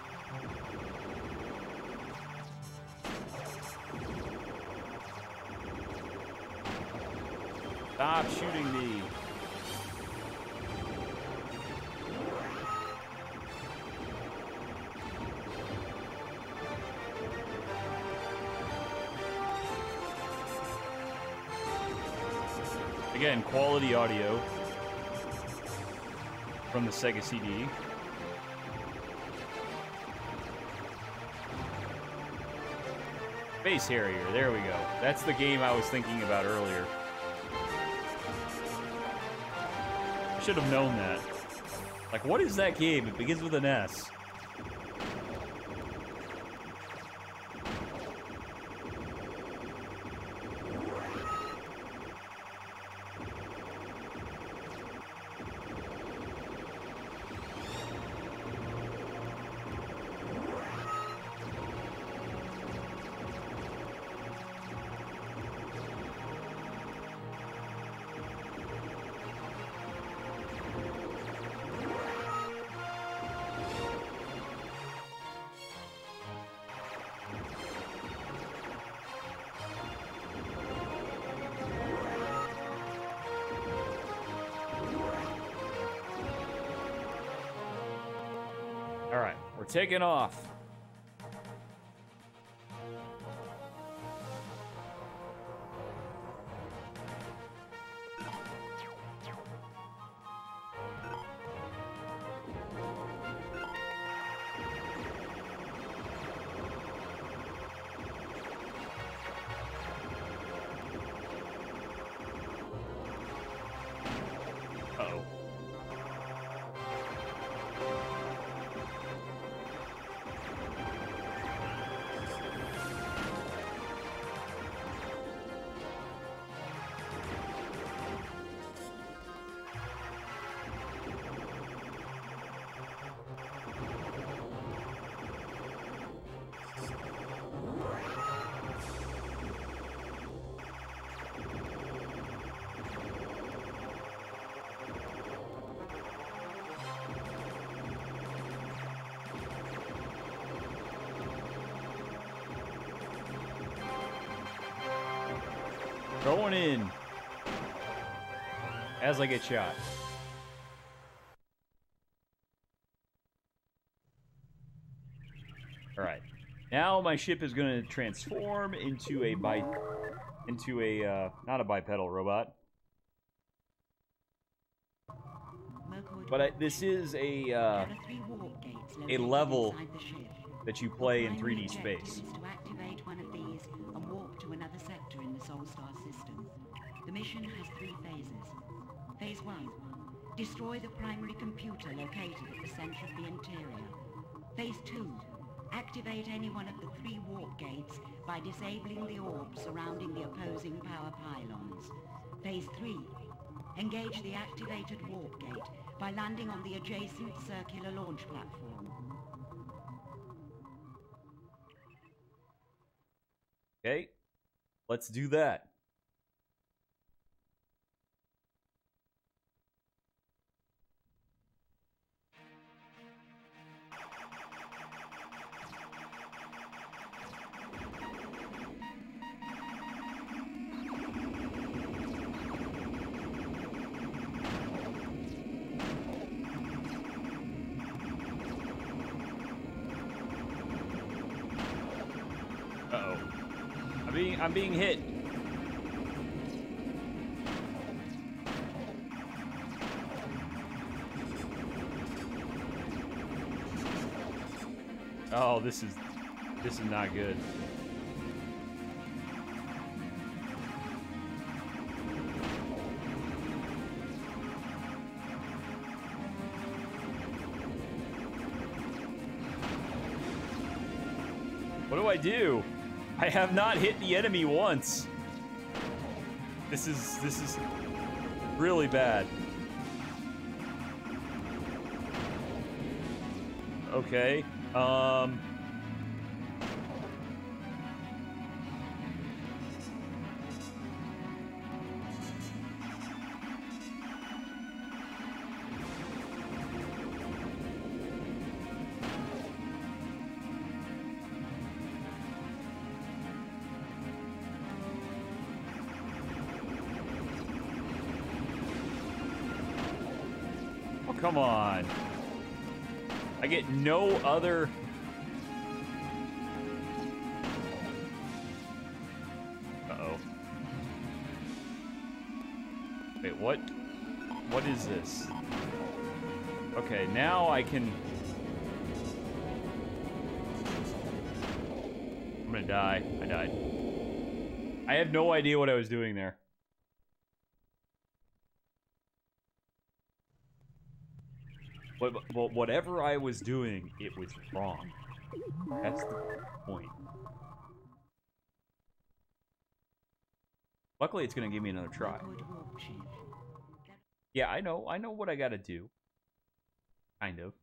Stop shooting me. Again, quality audio from the Sega CD. Space Harrier, there we go. That's the game I was thinking about earlier. Should have known that. Like, what is that game? It begins with an S. We're taking off. As I get shot. Alright. Now my ship is going to transform into a bi... Into a, uh, not a bipedal robot. But I, this is a, uh, are three warp gates located level inside the ship. that you play in 3D space. Activate any one of the three warp gates by disabling the orb surrounding the opposing power pylons. Phase three: engage the activated warp gate by landing on the adjacent circular launch platform. Okay? Let's do that. I'm being hit. Oh, this is this is not good. What do I do? I have not hit the enemy once. This is this is really bad. Okay. Um come on. I get no other. Uh oh. Wait, what? What is this? Okay, now I can. I'm gonna die. I died. I have no idea what I was doing there. But, but whatever I was doing, it was wrong. That's the point. Luckily, it's gonna give me another try. Yeah, I know. I know what I gotta do. Kind of.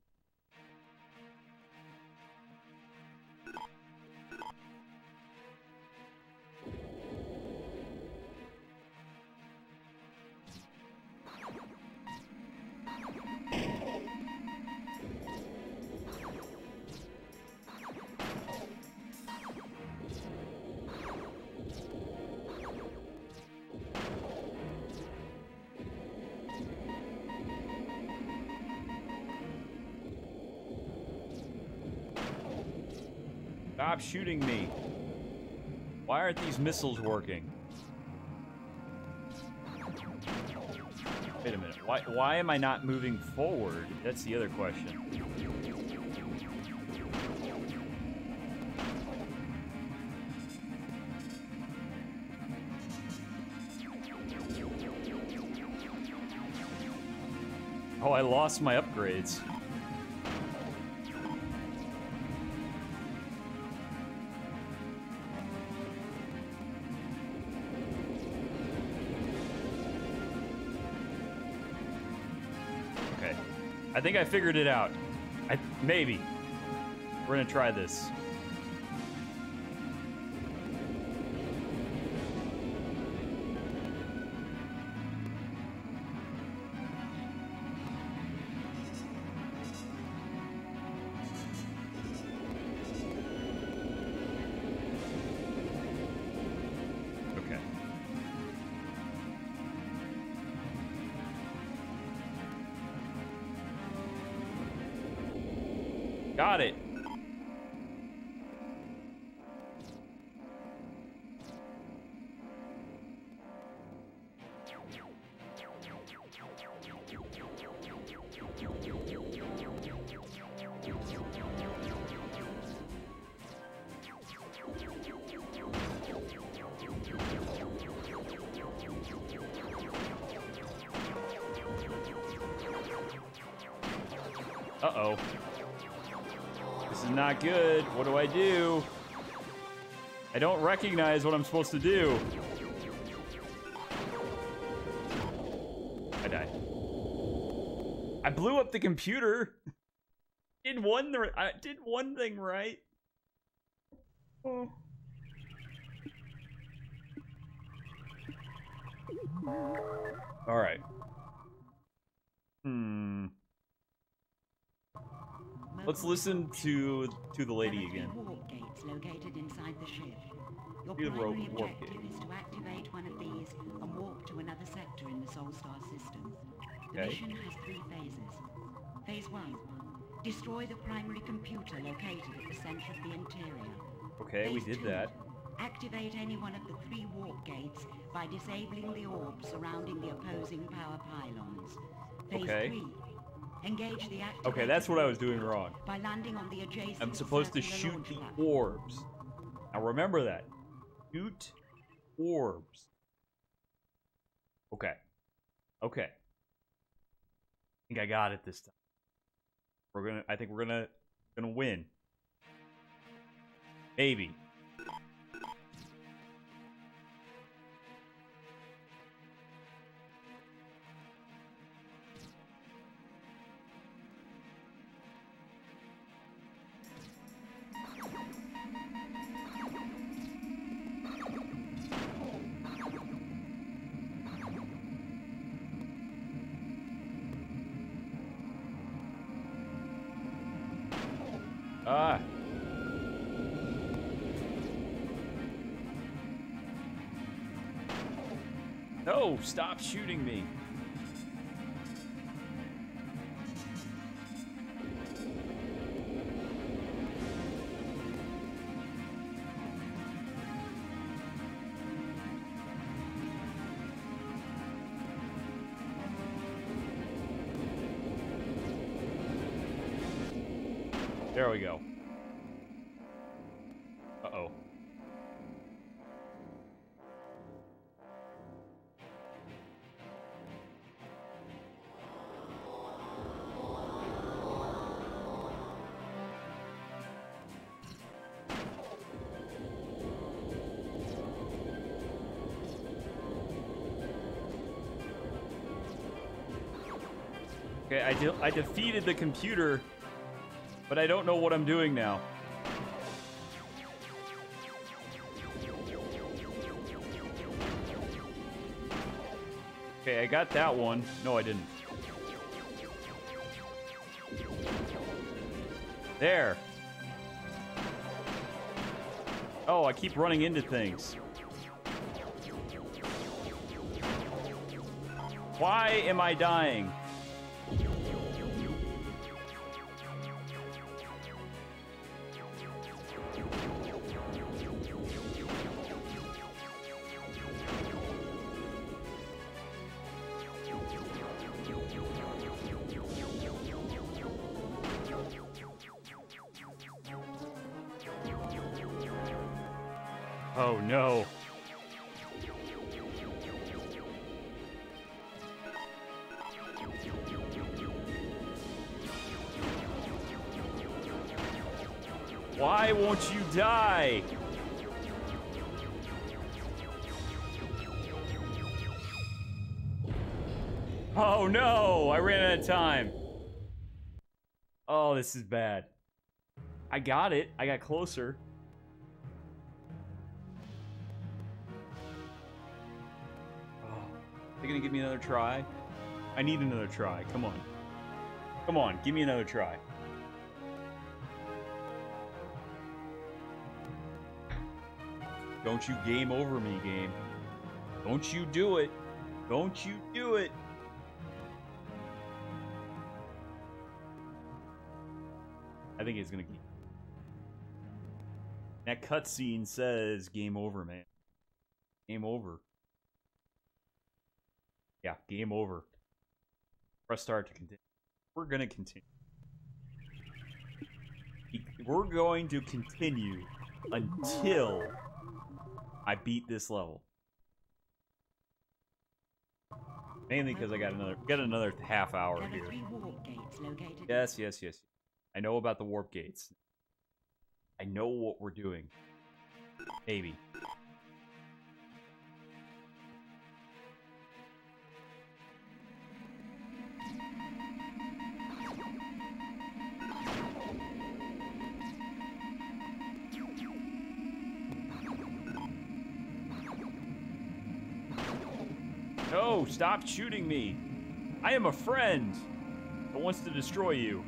Shooting me. Why aren't these missiles working? Wait a minute. Why why am I not moving forward? That's the other question. Oh, I lost my upgrades. Think I figured it out. I maybe. We're gonna try this. I do? I don't recognize what I'm supposed to do. I died. I blew up the computer. (laughs) Did one I did one thing right. Let's listen to to the lady There are three again. warp gates located inside the ship. Your These primary warp objective is to activate one of these and warp to another sector in the system. The Okay. mission has three phases. Phase one, destroy the primary computer located at the center of the interior. Okay, we did two, that. Activate any one of the three warp gates by disabling the orbs surrounding the opposing power pylons. Phase Okay. three, engage the Okay, that's what I was doing wrong. by landing on the adjacent I'm supposed to shoot the platform. orbs. Now remember that. Shoot orbs. Okay. Okay. I think I got it this time. We're gonna I think we're gonna gonna win. Maybe. Stop shooting me. De- I defeated the computer, but I don't know what I'm doing now. Okay, I got that one. No, I didn't. There. Oh, I keep running into things. Why am I dying? This is bad. I got it. I got closer. Oh, they gonna give me another try? I need another try. Come on. Come on, give me another try. Don't you game over me, game. Don't you do it. Don't you do it. Think he's gonna keep. That cutscene says game over, man. Game over. Yeah, game over. Press start to continue. We're gonna continue. We're going to continue until I beat this level. Mainly because I got another got another half hour here. are three warp gates located. Yes, yes, yes. I know about the warp gates. I know what we're doing. Maybe. No, stop shooting me. I am a friend that wants to destroy you.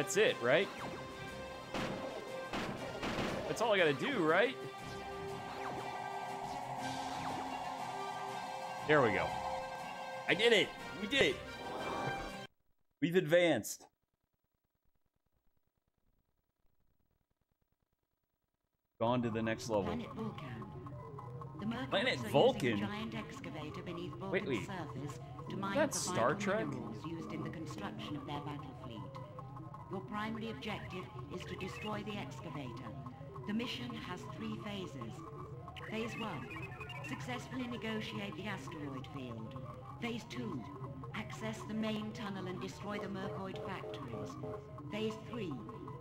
That's it, right? That's all I gotta do, right? There we go. I did it! We did it! We've advanced. Gone to the next level. Planet Vulcan. The Planet Vulcan? a giant excavator beneath Vulcan's Wait, wait. surface to mine That's the Star Trek? used in the construction of their battle fleet. Your primary objective is to destroy the excavator. The mission has three phases. Phase 1. Successfully negotiate the asteroid field. Phase 2. Access the main tunnel and destroy the Myrkoid factories. Phase 3.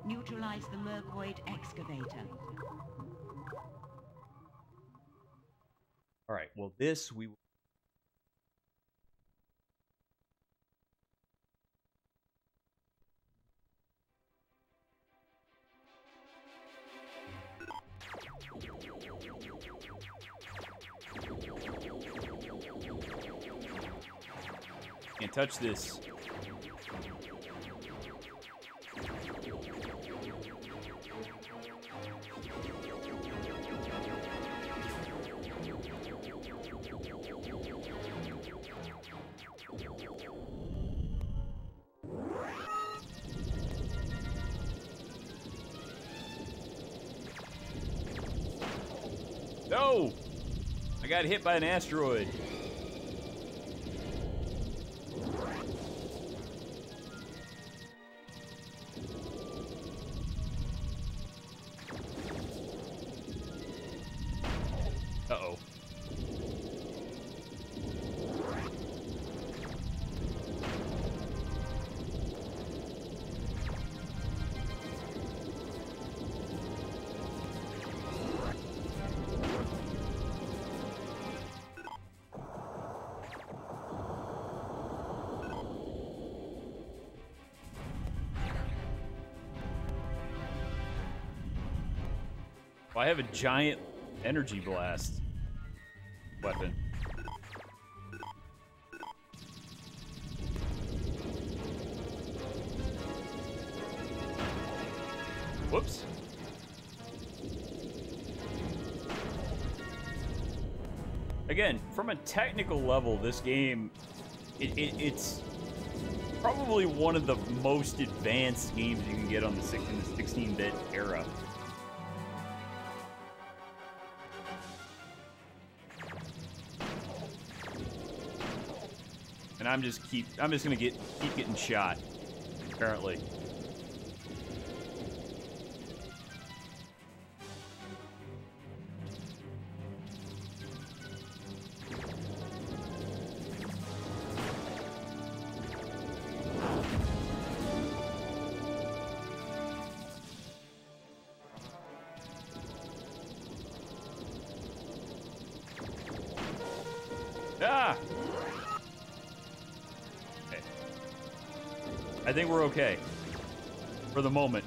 Neutralize the Myrkoid excavator. All right. Well, this we. Touch this. No! I got hit by an asteroid. I have a giant energy blast weapon. Whoops. Again, from a technical level, this game, it, it, it's probably one of the most advanced games you can get on the 16-bit era. I'm just keep I'm just gonna get keep getting shot, apparently. We're okay. For the moment.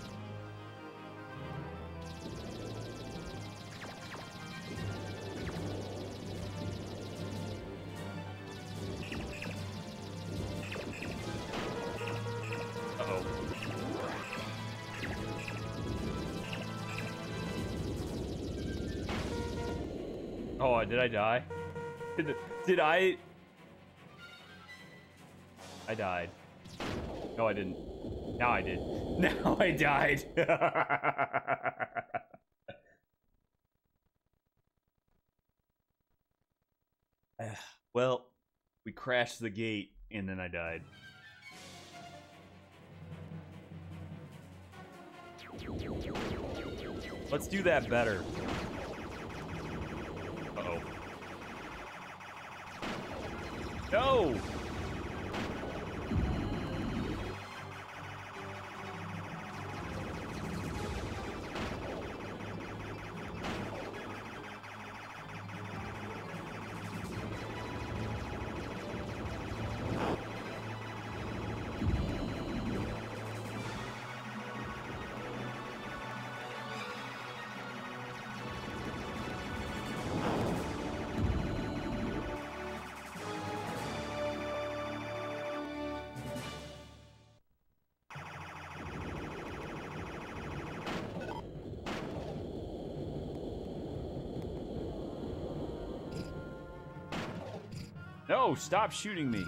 Oh, did I die? Did, did I? I died. No, I didn't. Now I did. (laughs) Now I died. (laughs) Well, we crashed the gate and then I died. Let's do that better. Uh-oh. No! Stop shooting me.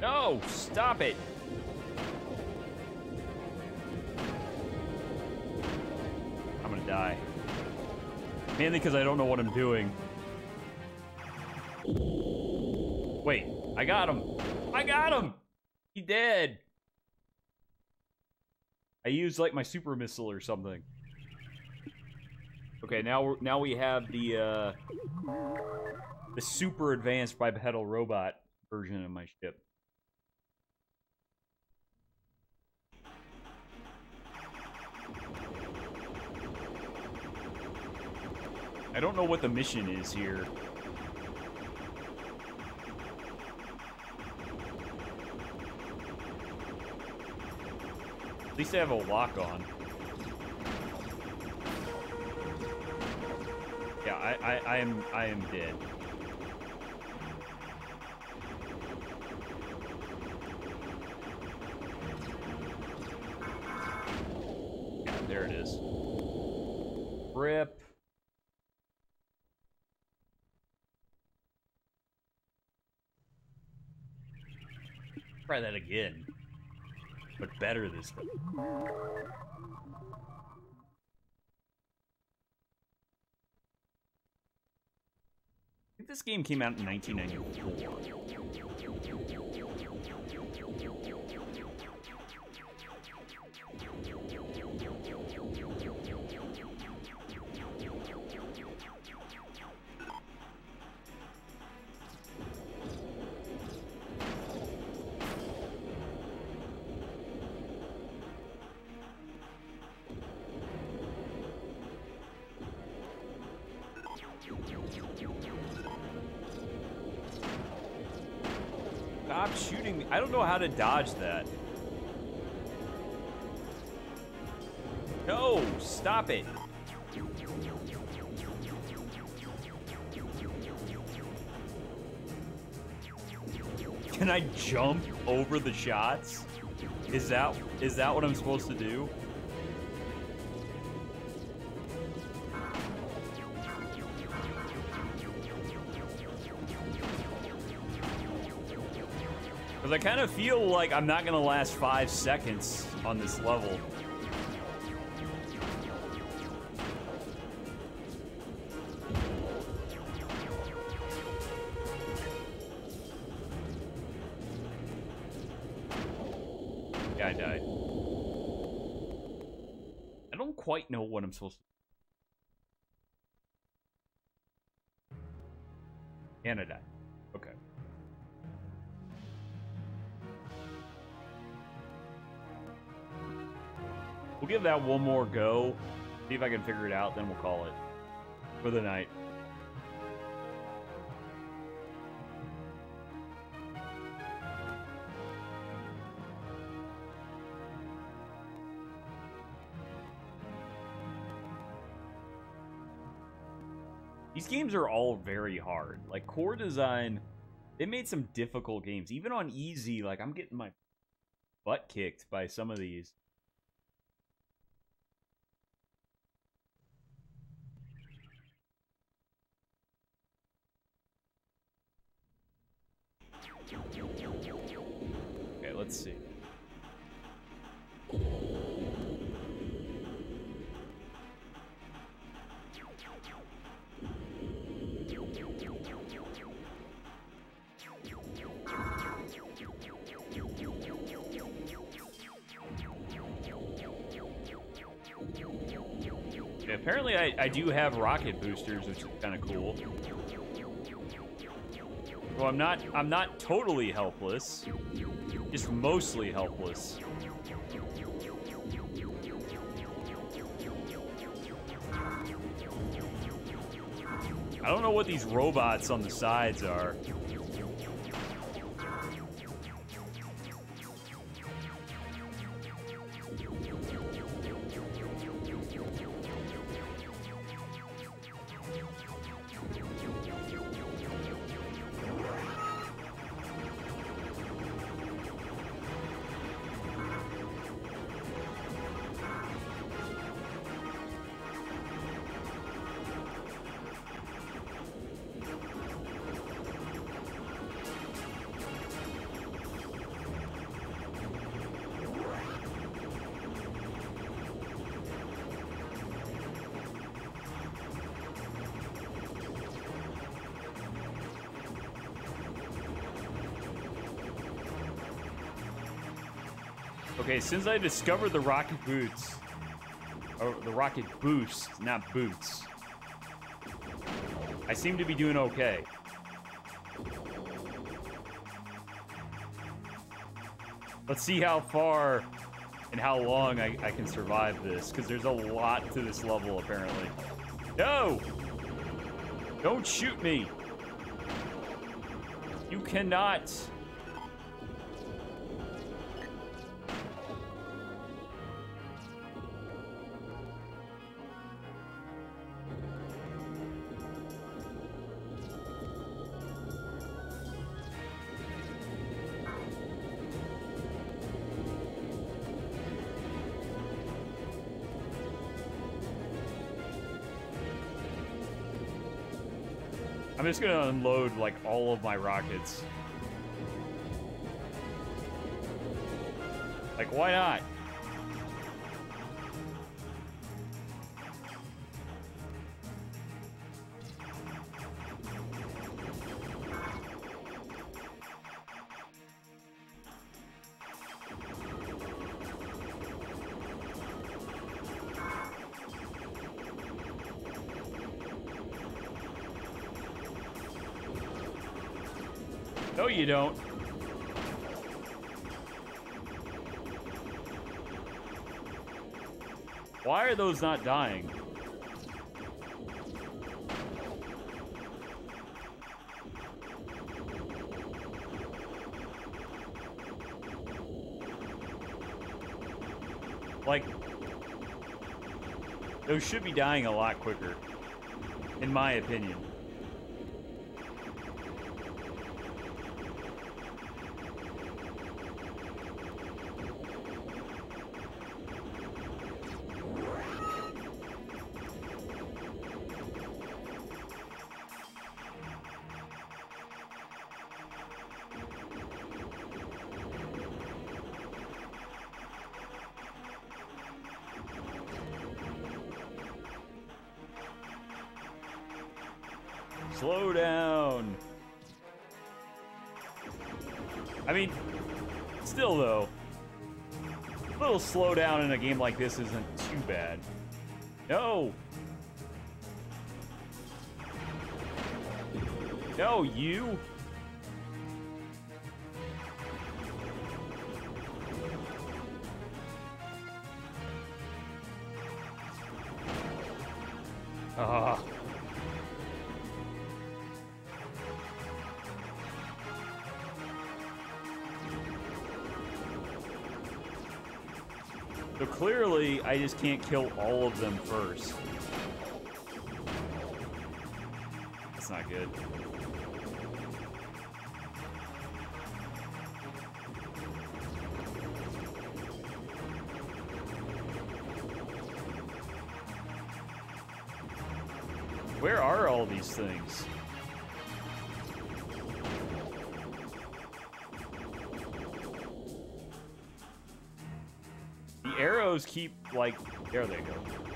No, stop it. I'm gonna die. Mainly because I don't know what I'm doing. Wait, I got him. I got him. Dead. I used like my super missile or something. Okay, now we're now we have the uh the super advanced bipedal robot version of my ship. I don't know what the mission is here. Least I have a lock on. Yeah, I, I, I am I am dead. There it is. Rip. Try that again. Better this time. I think this game came out in 1994. Dodge that. No, stop it. Can I jump over the shots? Is that is that what I'm supposed to do? Because I kind of feel like I'm not going to last five seconds on this level. I died. I don't quite know what I'm supposed to give that one more go. See if I can figure it out, then we'll call it for the night. These games are all very hard. Like Core Design, they made some difficult games. Even on easy, like I'm getting my butt kicked by some of these. Do have rocket boosters, which is kind of cool. So I'm not I'm not totally helpless, just mostly helpless. I don't know what these robots on the sides are. Okay, since I discovered the rocket boots, or the rocket boost, not boots, I seem to be doing okay. Let's see how far and how long I, I can survive this, because there's a lot to this level, apparently. No! Don't shoot me! You cannot... just gonna unload like all of my rockets. Like, why not? are those not dying? Like, those should be dying a lot quicker, in my opinion. Game like this isn't too bad. No. No, you. I just can't kill all of them first. That's not good. Where are all these things? Arrows keep, like, there they go.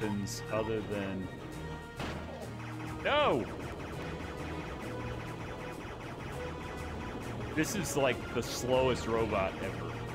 Weapons other than... No! This is like the slowest robot ever.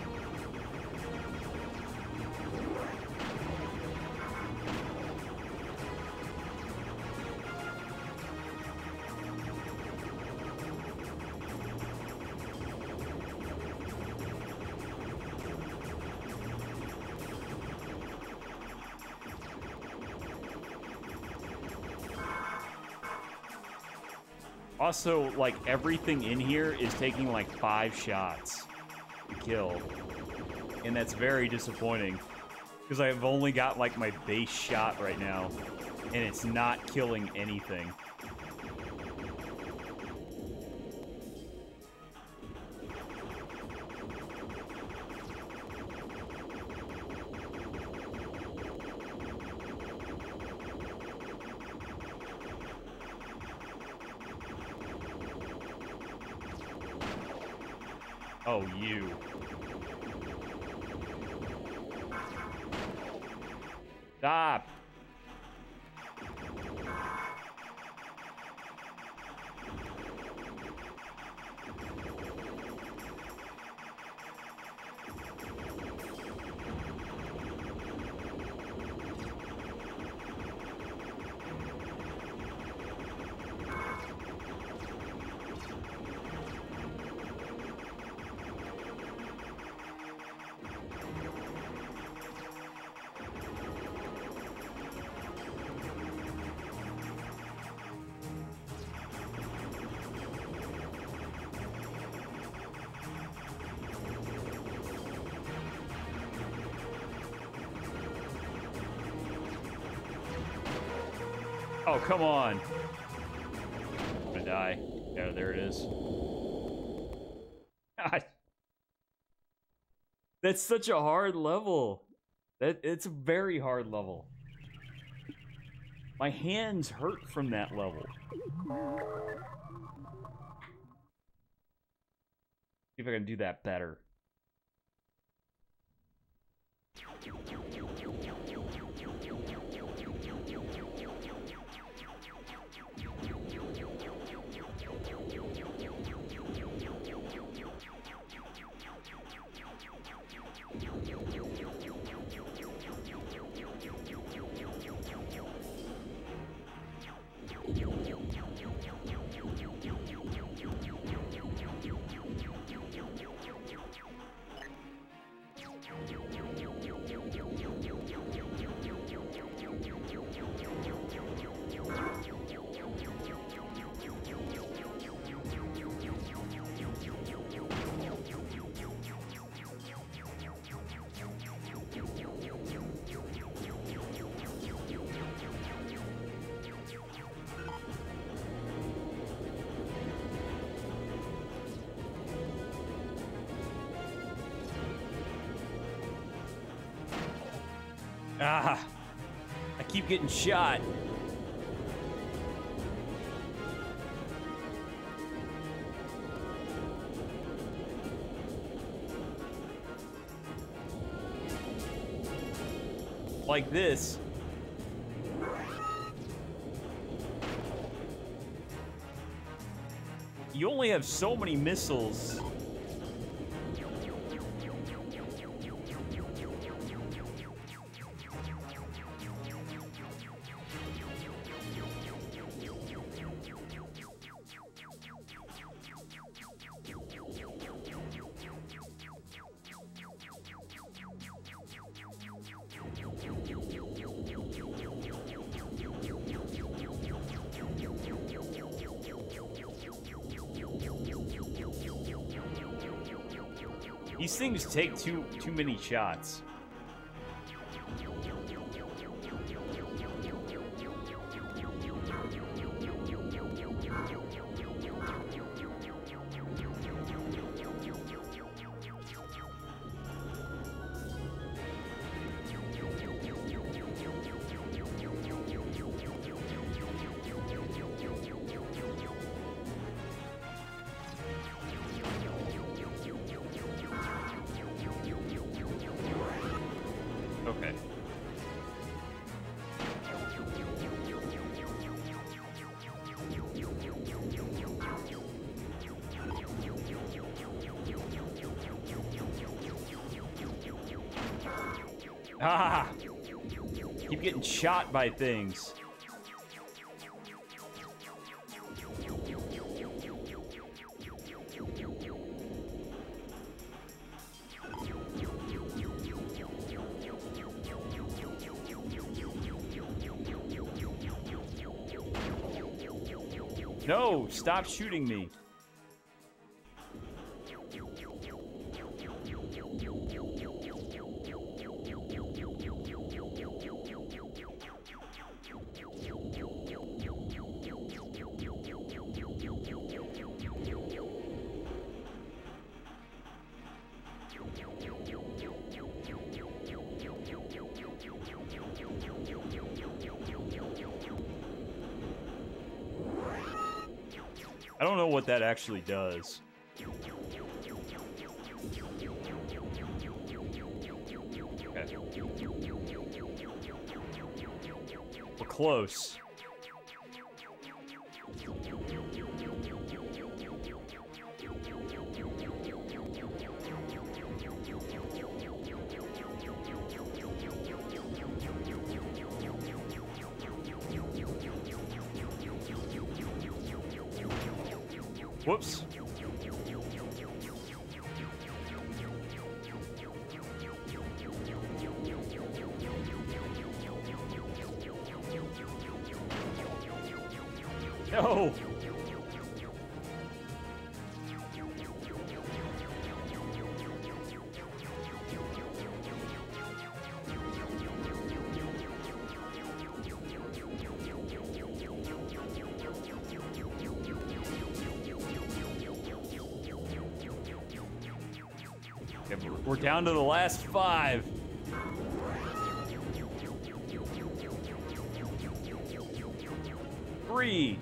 Also, like, everything in here is taking like five shots to kill. And that's very disappointing. Because I've only got like my base shot right now. And it's not killing anything. Come on. I'm gonna die. Yeah, there it is. (laughs) God. That's such a hard level. That it's a very hard level. My hands hurt from that level. See if I can do that better. Ah! I keep getting shot. Like this. You only have so many missiles. Take too too many shots. By things. No, stop shooting me. Actually does. Okay. We're close. We're- down to the last five. Three.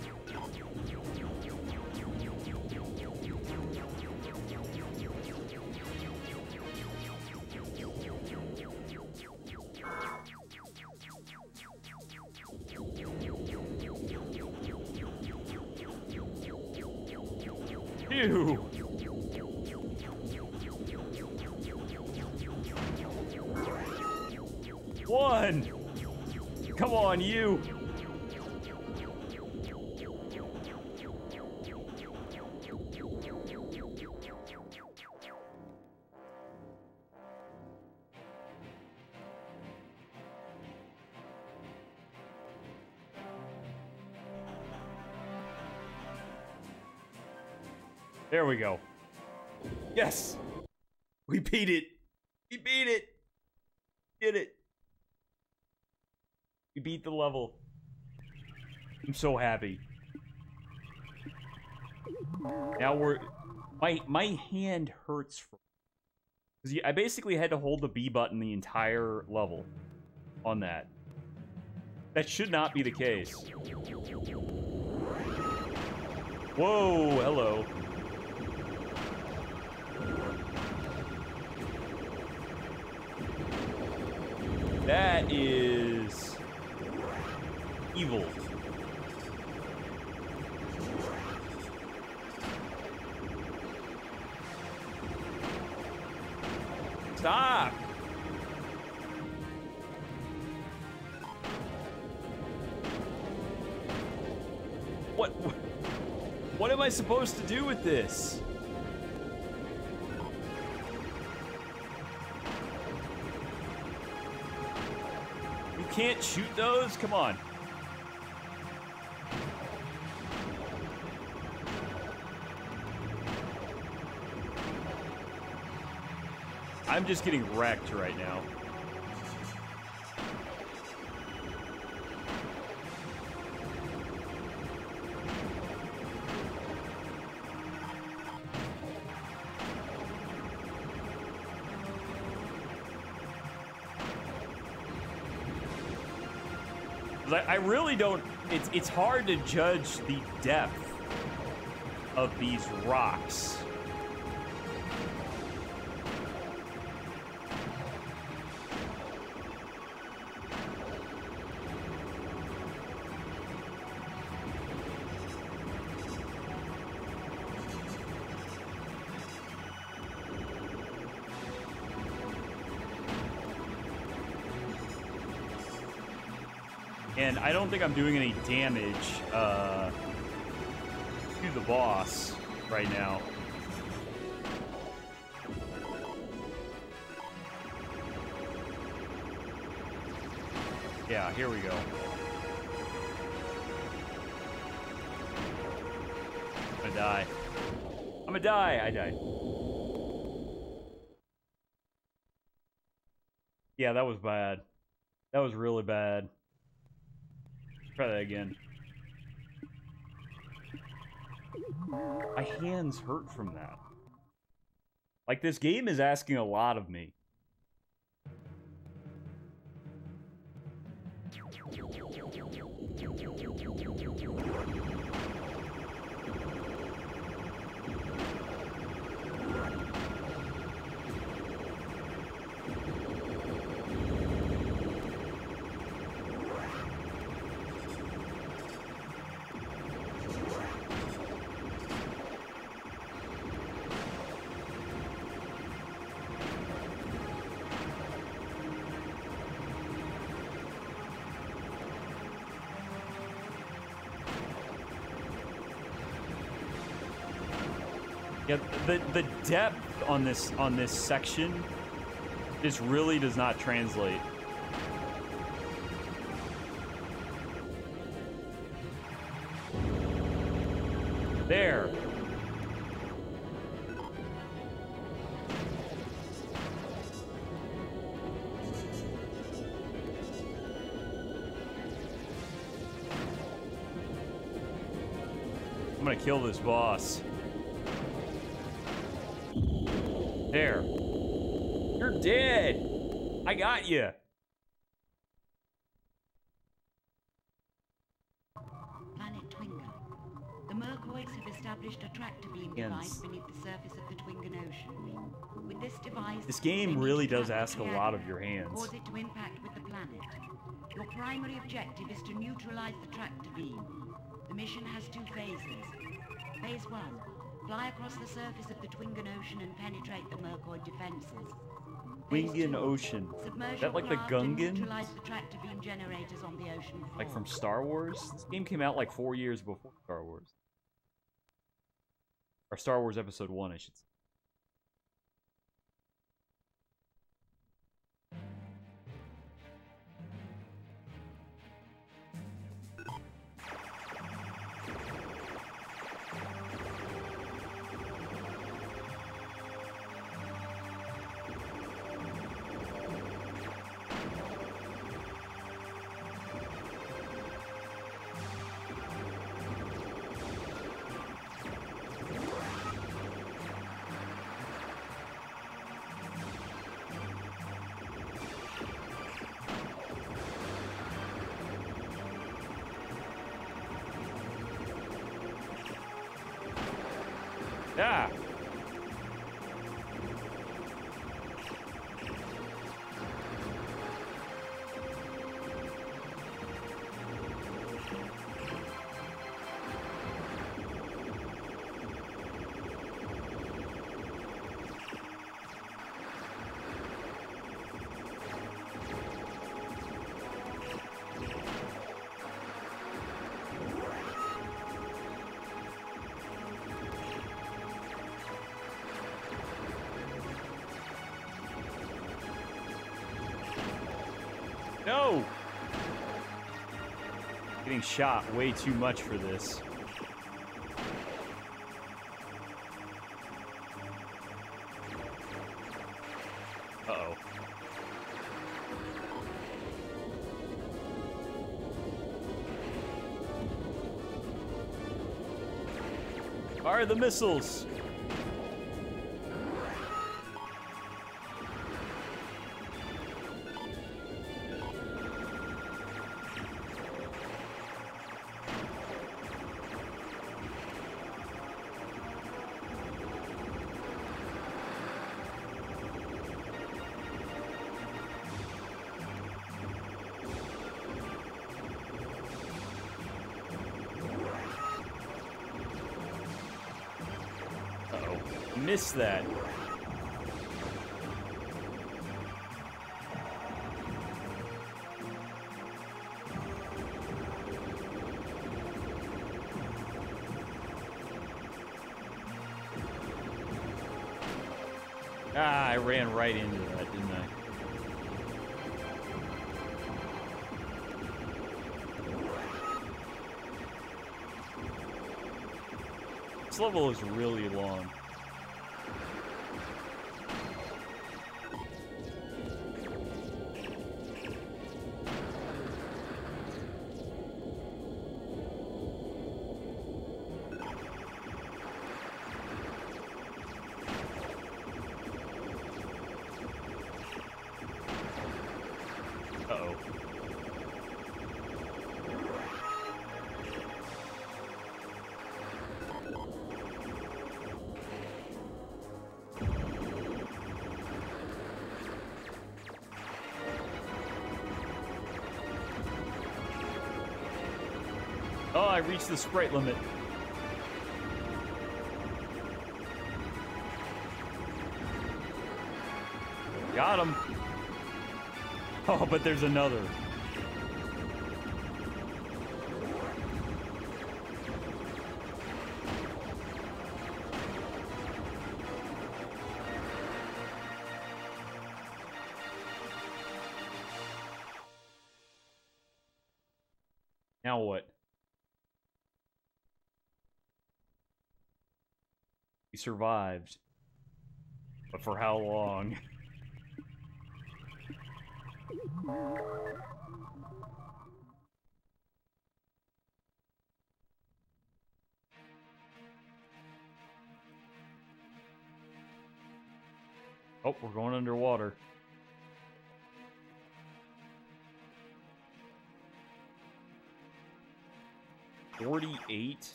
Beat it. We beat it. Did it. We beat the level. I'm so happy. Now we're my my hand hurts from because I basically had to hold the B button the entire level. on that. That should not be the case. Whoa, hello. That is evil. Stop! What? What am I supposed to do with this? Can't shoot those? Come on. I'm just getting wrecked right now. Really don't. It's it's hard to judge the depth of these rocks. Think I'm doing any damage uh, to the boss right now. Yeah, here we go. I'm gonna die. I'm gonna die. I died. Yeah, that was bad. That was really bad. Try that again. My hands hurt from that. Like, this game is asking a lot of me. The the depth on this on this section just really does not translate. There. I'm gonna kill this boss. Really does ask a lot of your hands. Cause it to impact with the planet. Your primary objective is to neutralize the tractor beam. The mission has two phases. Phase one: fly across the surface of the Twingan Ocean and penetrate the Myrkoid defenses. Twingan Ocean. submerge Is that like the craft and Gungans? neutralize the tractor beam generators on the ocean floor. Like from Star Wars? This game came out like four years before Star Wars. Or Star Wars Episode 1, I should say. Shot way too much for this. Uh-oh. Fire the missiles! Missed that. Ah, I ran right into that, didn't I? This level is really long. Reached the sprite limit. Got him. Oh, but there's another. Survived. But for how long? (laughs)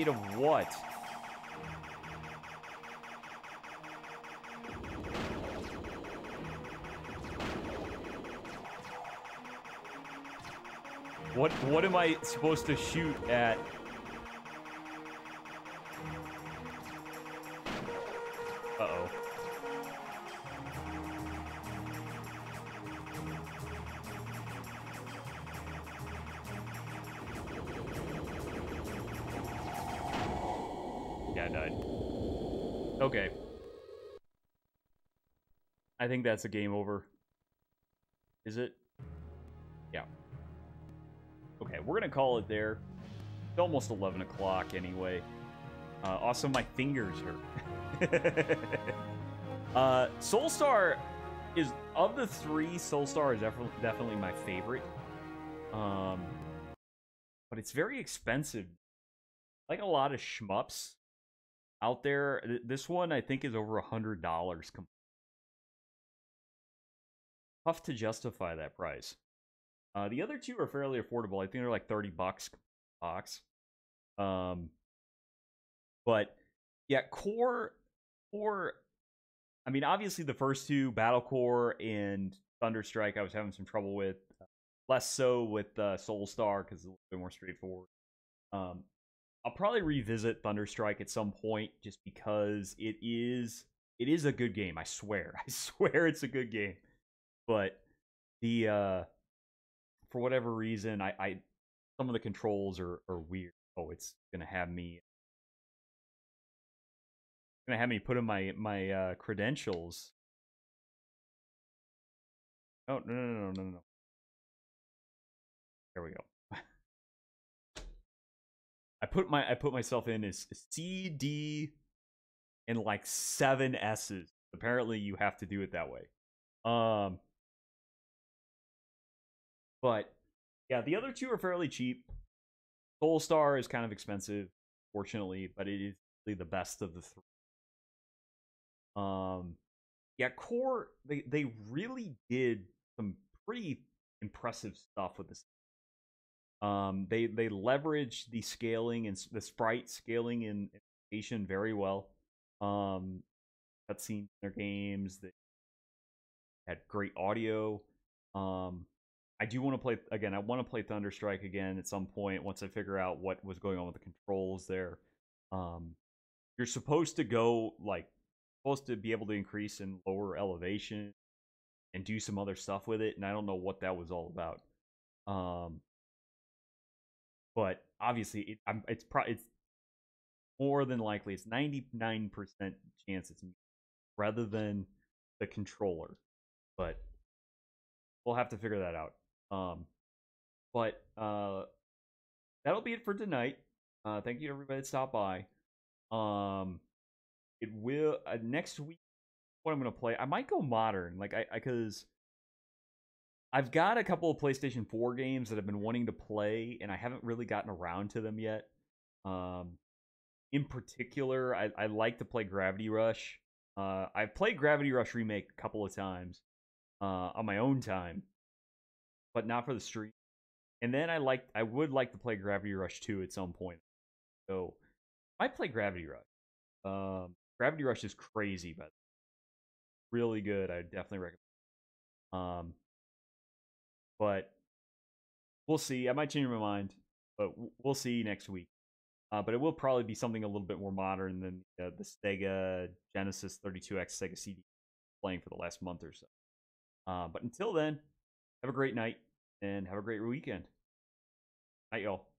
of what? What what am I supposed to shoot at? I think that's a game over. Is it? Yeah. Okay, we're gonna call it there. It's almost 11 o'clock anyway. Uh, also, my fingers hurt. (laughs) uh, Soulstar is of the three. Soulstar is definitely my favorite. Um, but it's very expensive. Like a lot of shmups out there, th- this one I think is over a hundred dollars. Tough to justify that price. Uh, the other two are fairly affordable. I think they're like 30 bucks box. Um, but yeah, core core. I mean, obviously the first two, Battlecorps and Thunderstrike, I was having some trouble with. Less so with uh, Soulstar because it's a little bit more straightforward. Um, I'll probably revisit Thunderstrike at some point just because it is it is a good game. I swear, (laughs) I swear it's a good game. But the uh, for whatever reason, I, I some of the controls are are weird. Oh, it's gonna have me gonna have me put in my my uh, credentials. Oh no no no no no! There we go. I put my I put myself in as C D and like seven S's. Apparently, you have to do it that way. Um, but yeah, the other two are fairly cheap. Soulstar is kind of expensive, fortunately, but it is the best of the three. Um, yeah, Core they they really did some pretty impressive stuff with this. Um, they they leveraged the scaling and the sprite scaling in animation very well. Um, cutscenes in their games that had great audio. Um, I do want to play again. I want to play Thunderstrike again at some point once I figure out what was going on with the controls there. Um, you're supposed to go like supposed to be able to increase and lower elevation and do some other stuff with it, and I don't know what that was all about. Um, but obviously, it, it's probably it's more than likely it's 99% chance it's me rather than the controller. But we'll have to figure that out. Um, but uh, that'll be it for tonight. Uh, thank you to everybody that stopped by. Um, it will uh, next week. What I'm gonna play, I might go modern, like I because I've got a couple of PlayStation 4 games that I've been wanting to play, and I haven't really gotten around to them yet. Um, in particular, I, I like to play Gravity Rush. Uh, I've played Gravity Rush Remake a couple of times uh, on my own time, but not for the street. And then I like I would like to play Gravity Rush 2 at some point. So I play Gravity Rush. Um, Gravity Rush is crazy, but really good. I definitely recommend. Um, but we'll see. I might change my mind, but we'll see next week. Uh, but it will probably be something a little bit more modern than uh, the Sega Genesis 32X Sega CD playing for the last month or so. Uh, but until then, have a great night and have a great weekend. Night, y'all.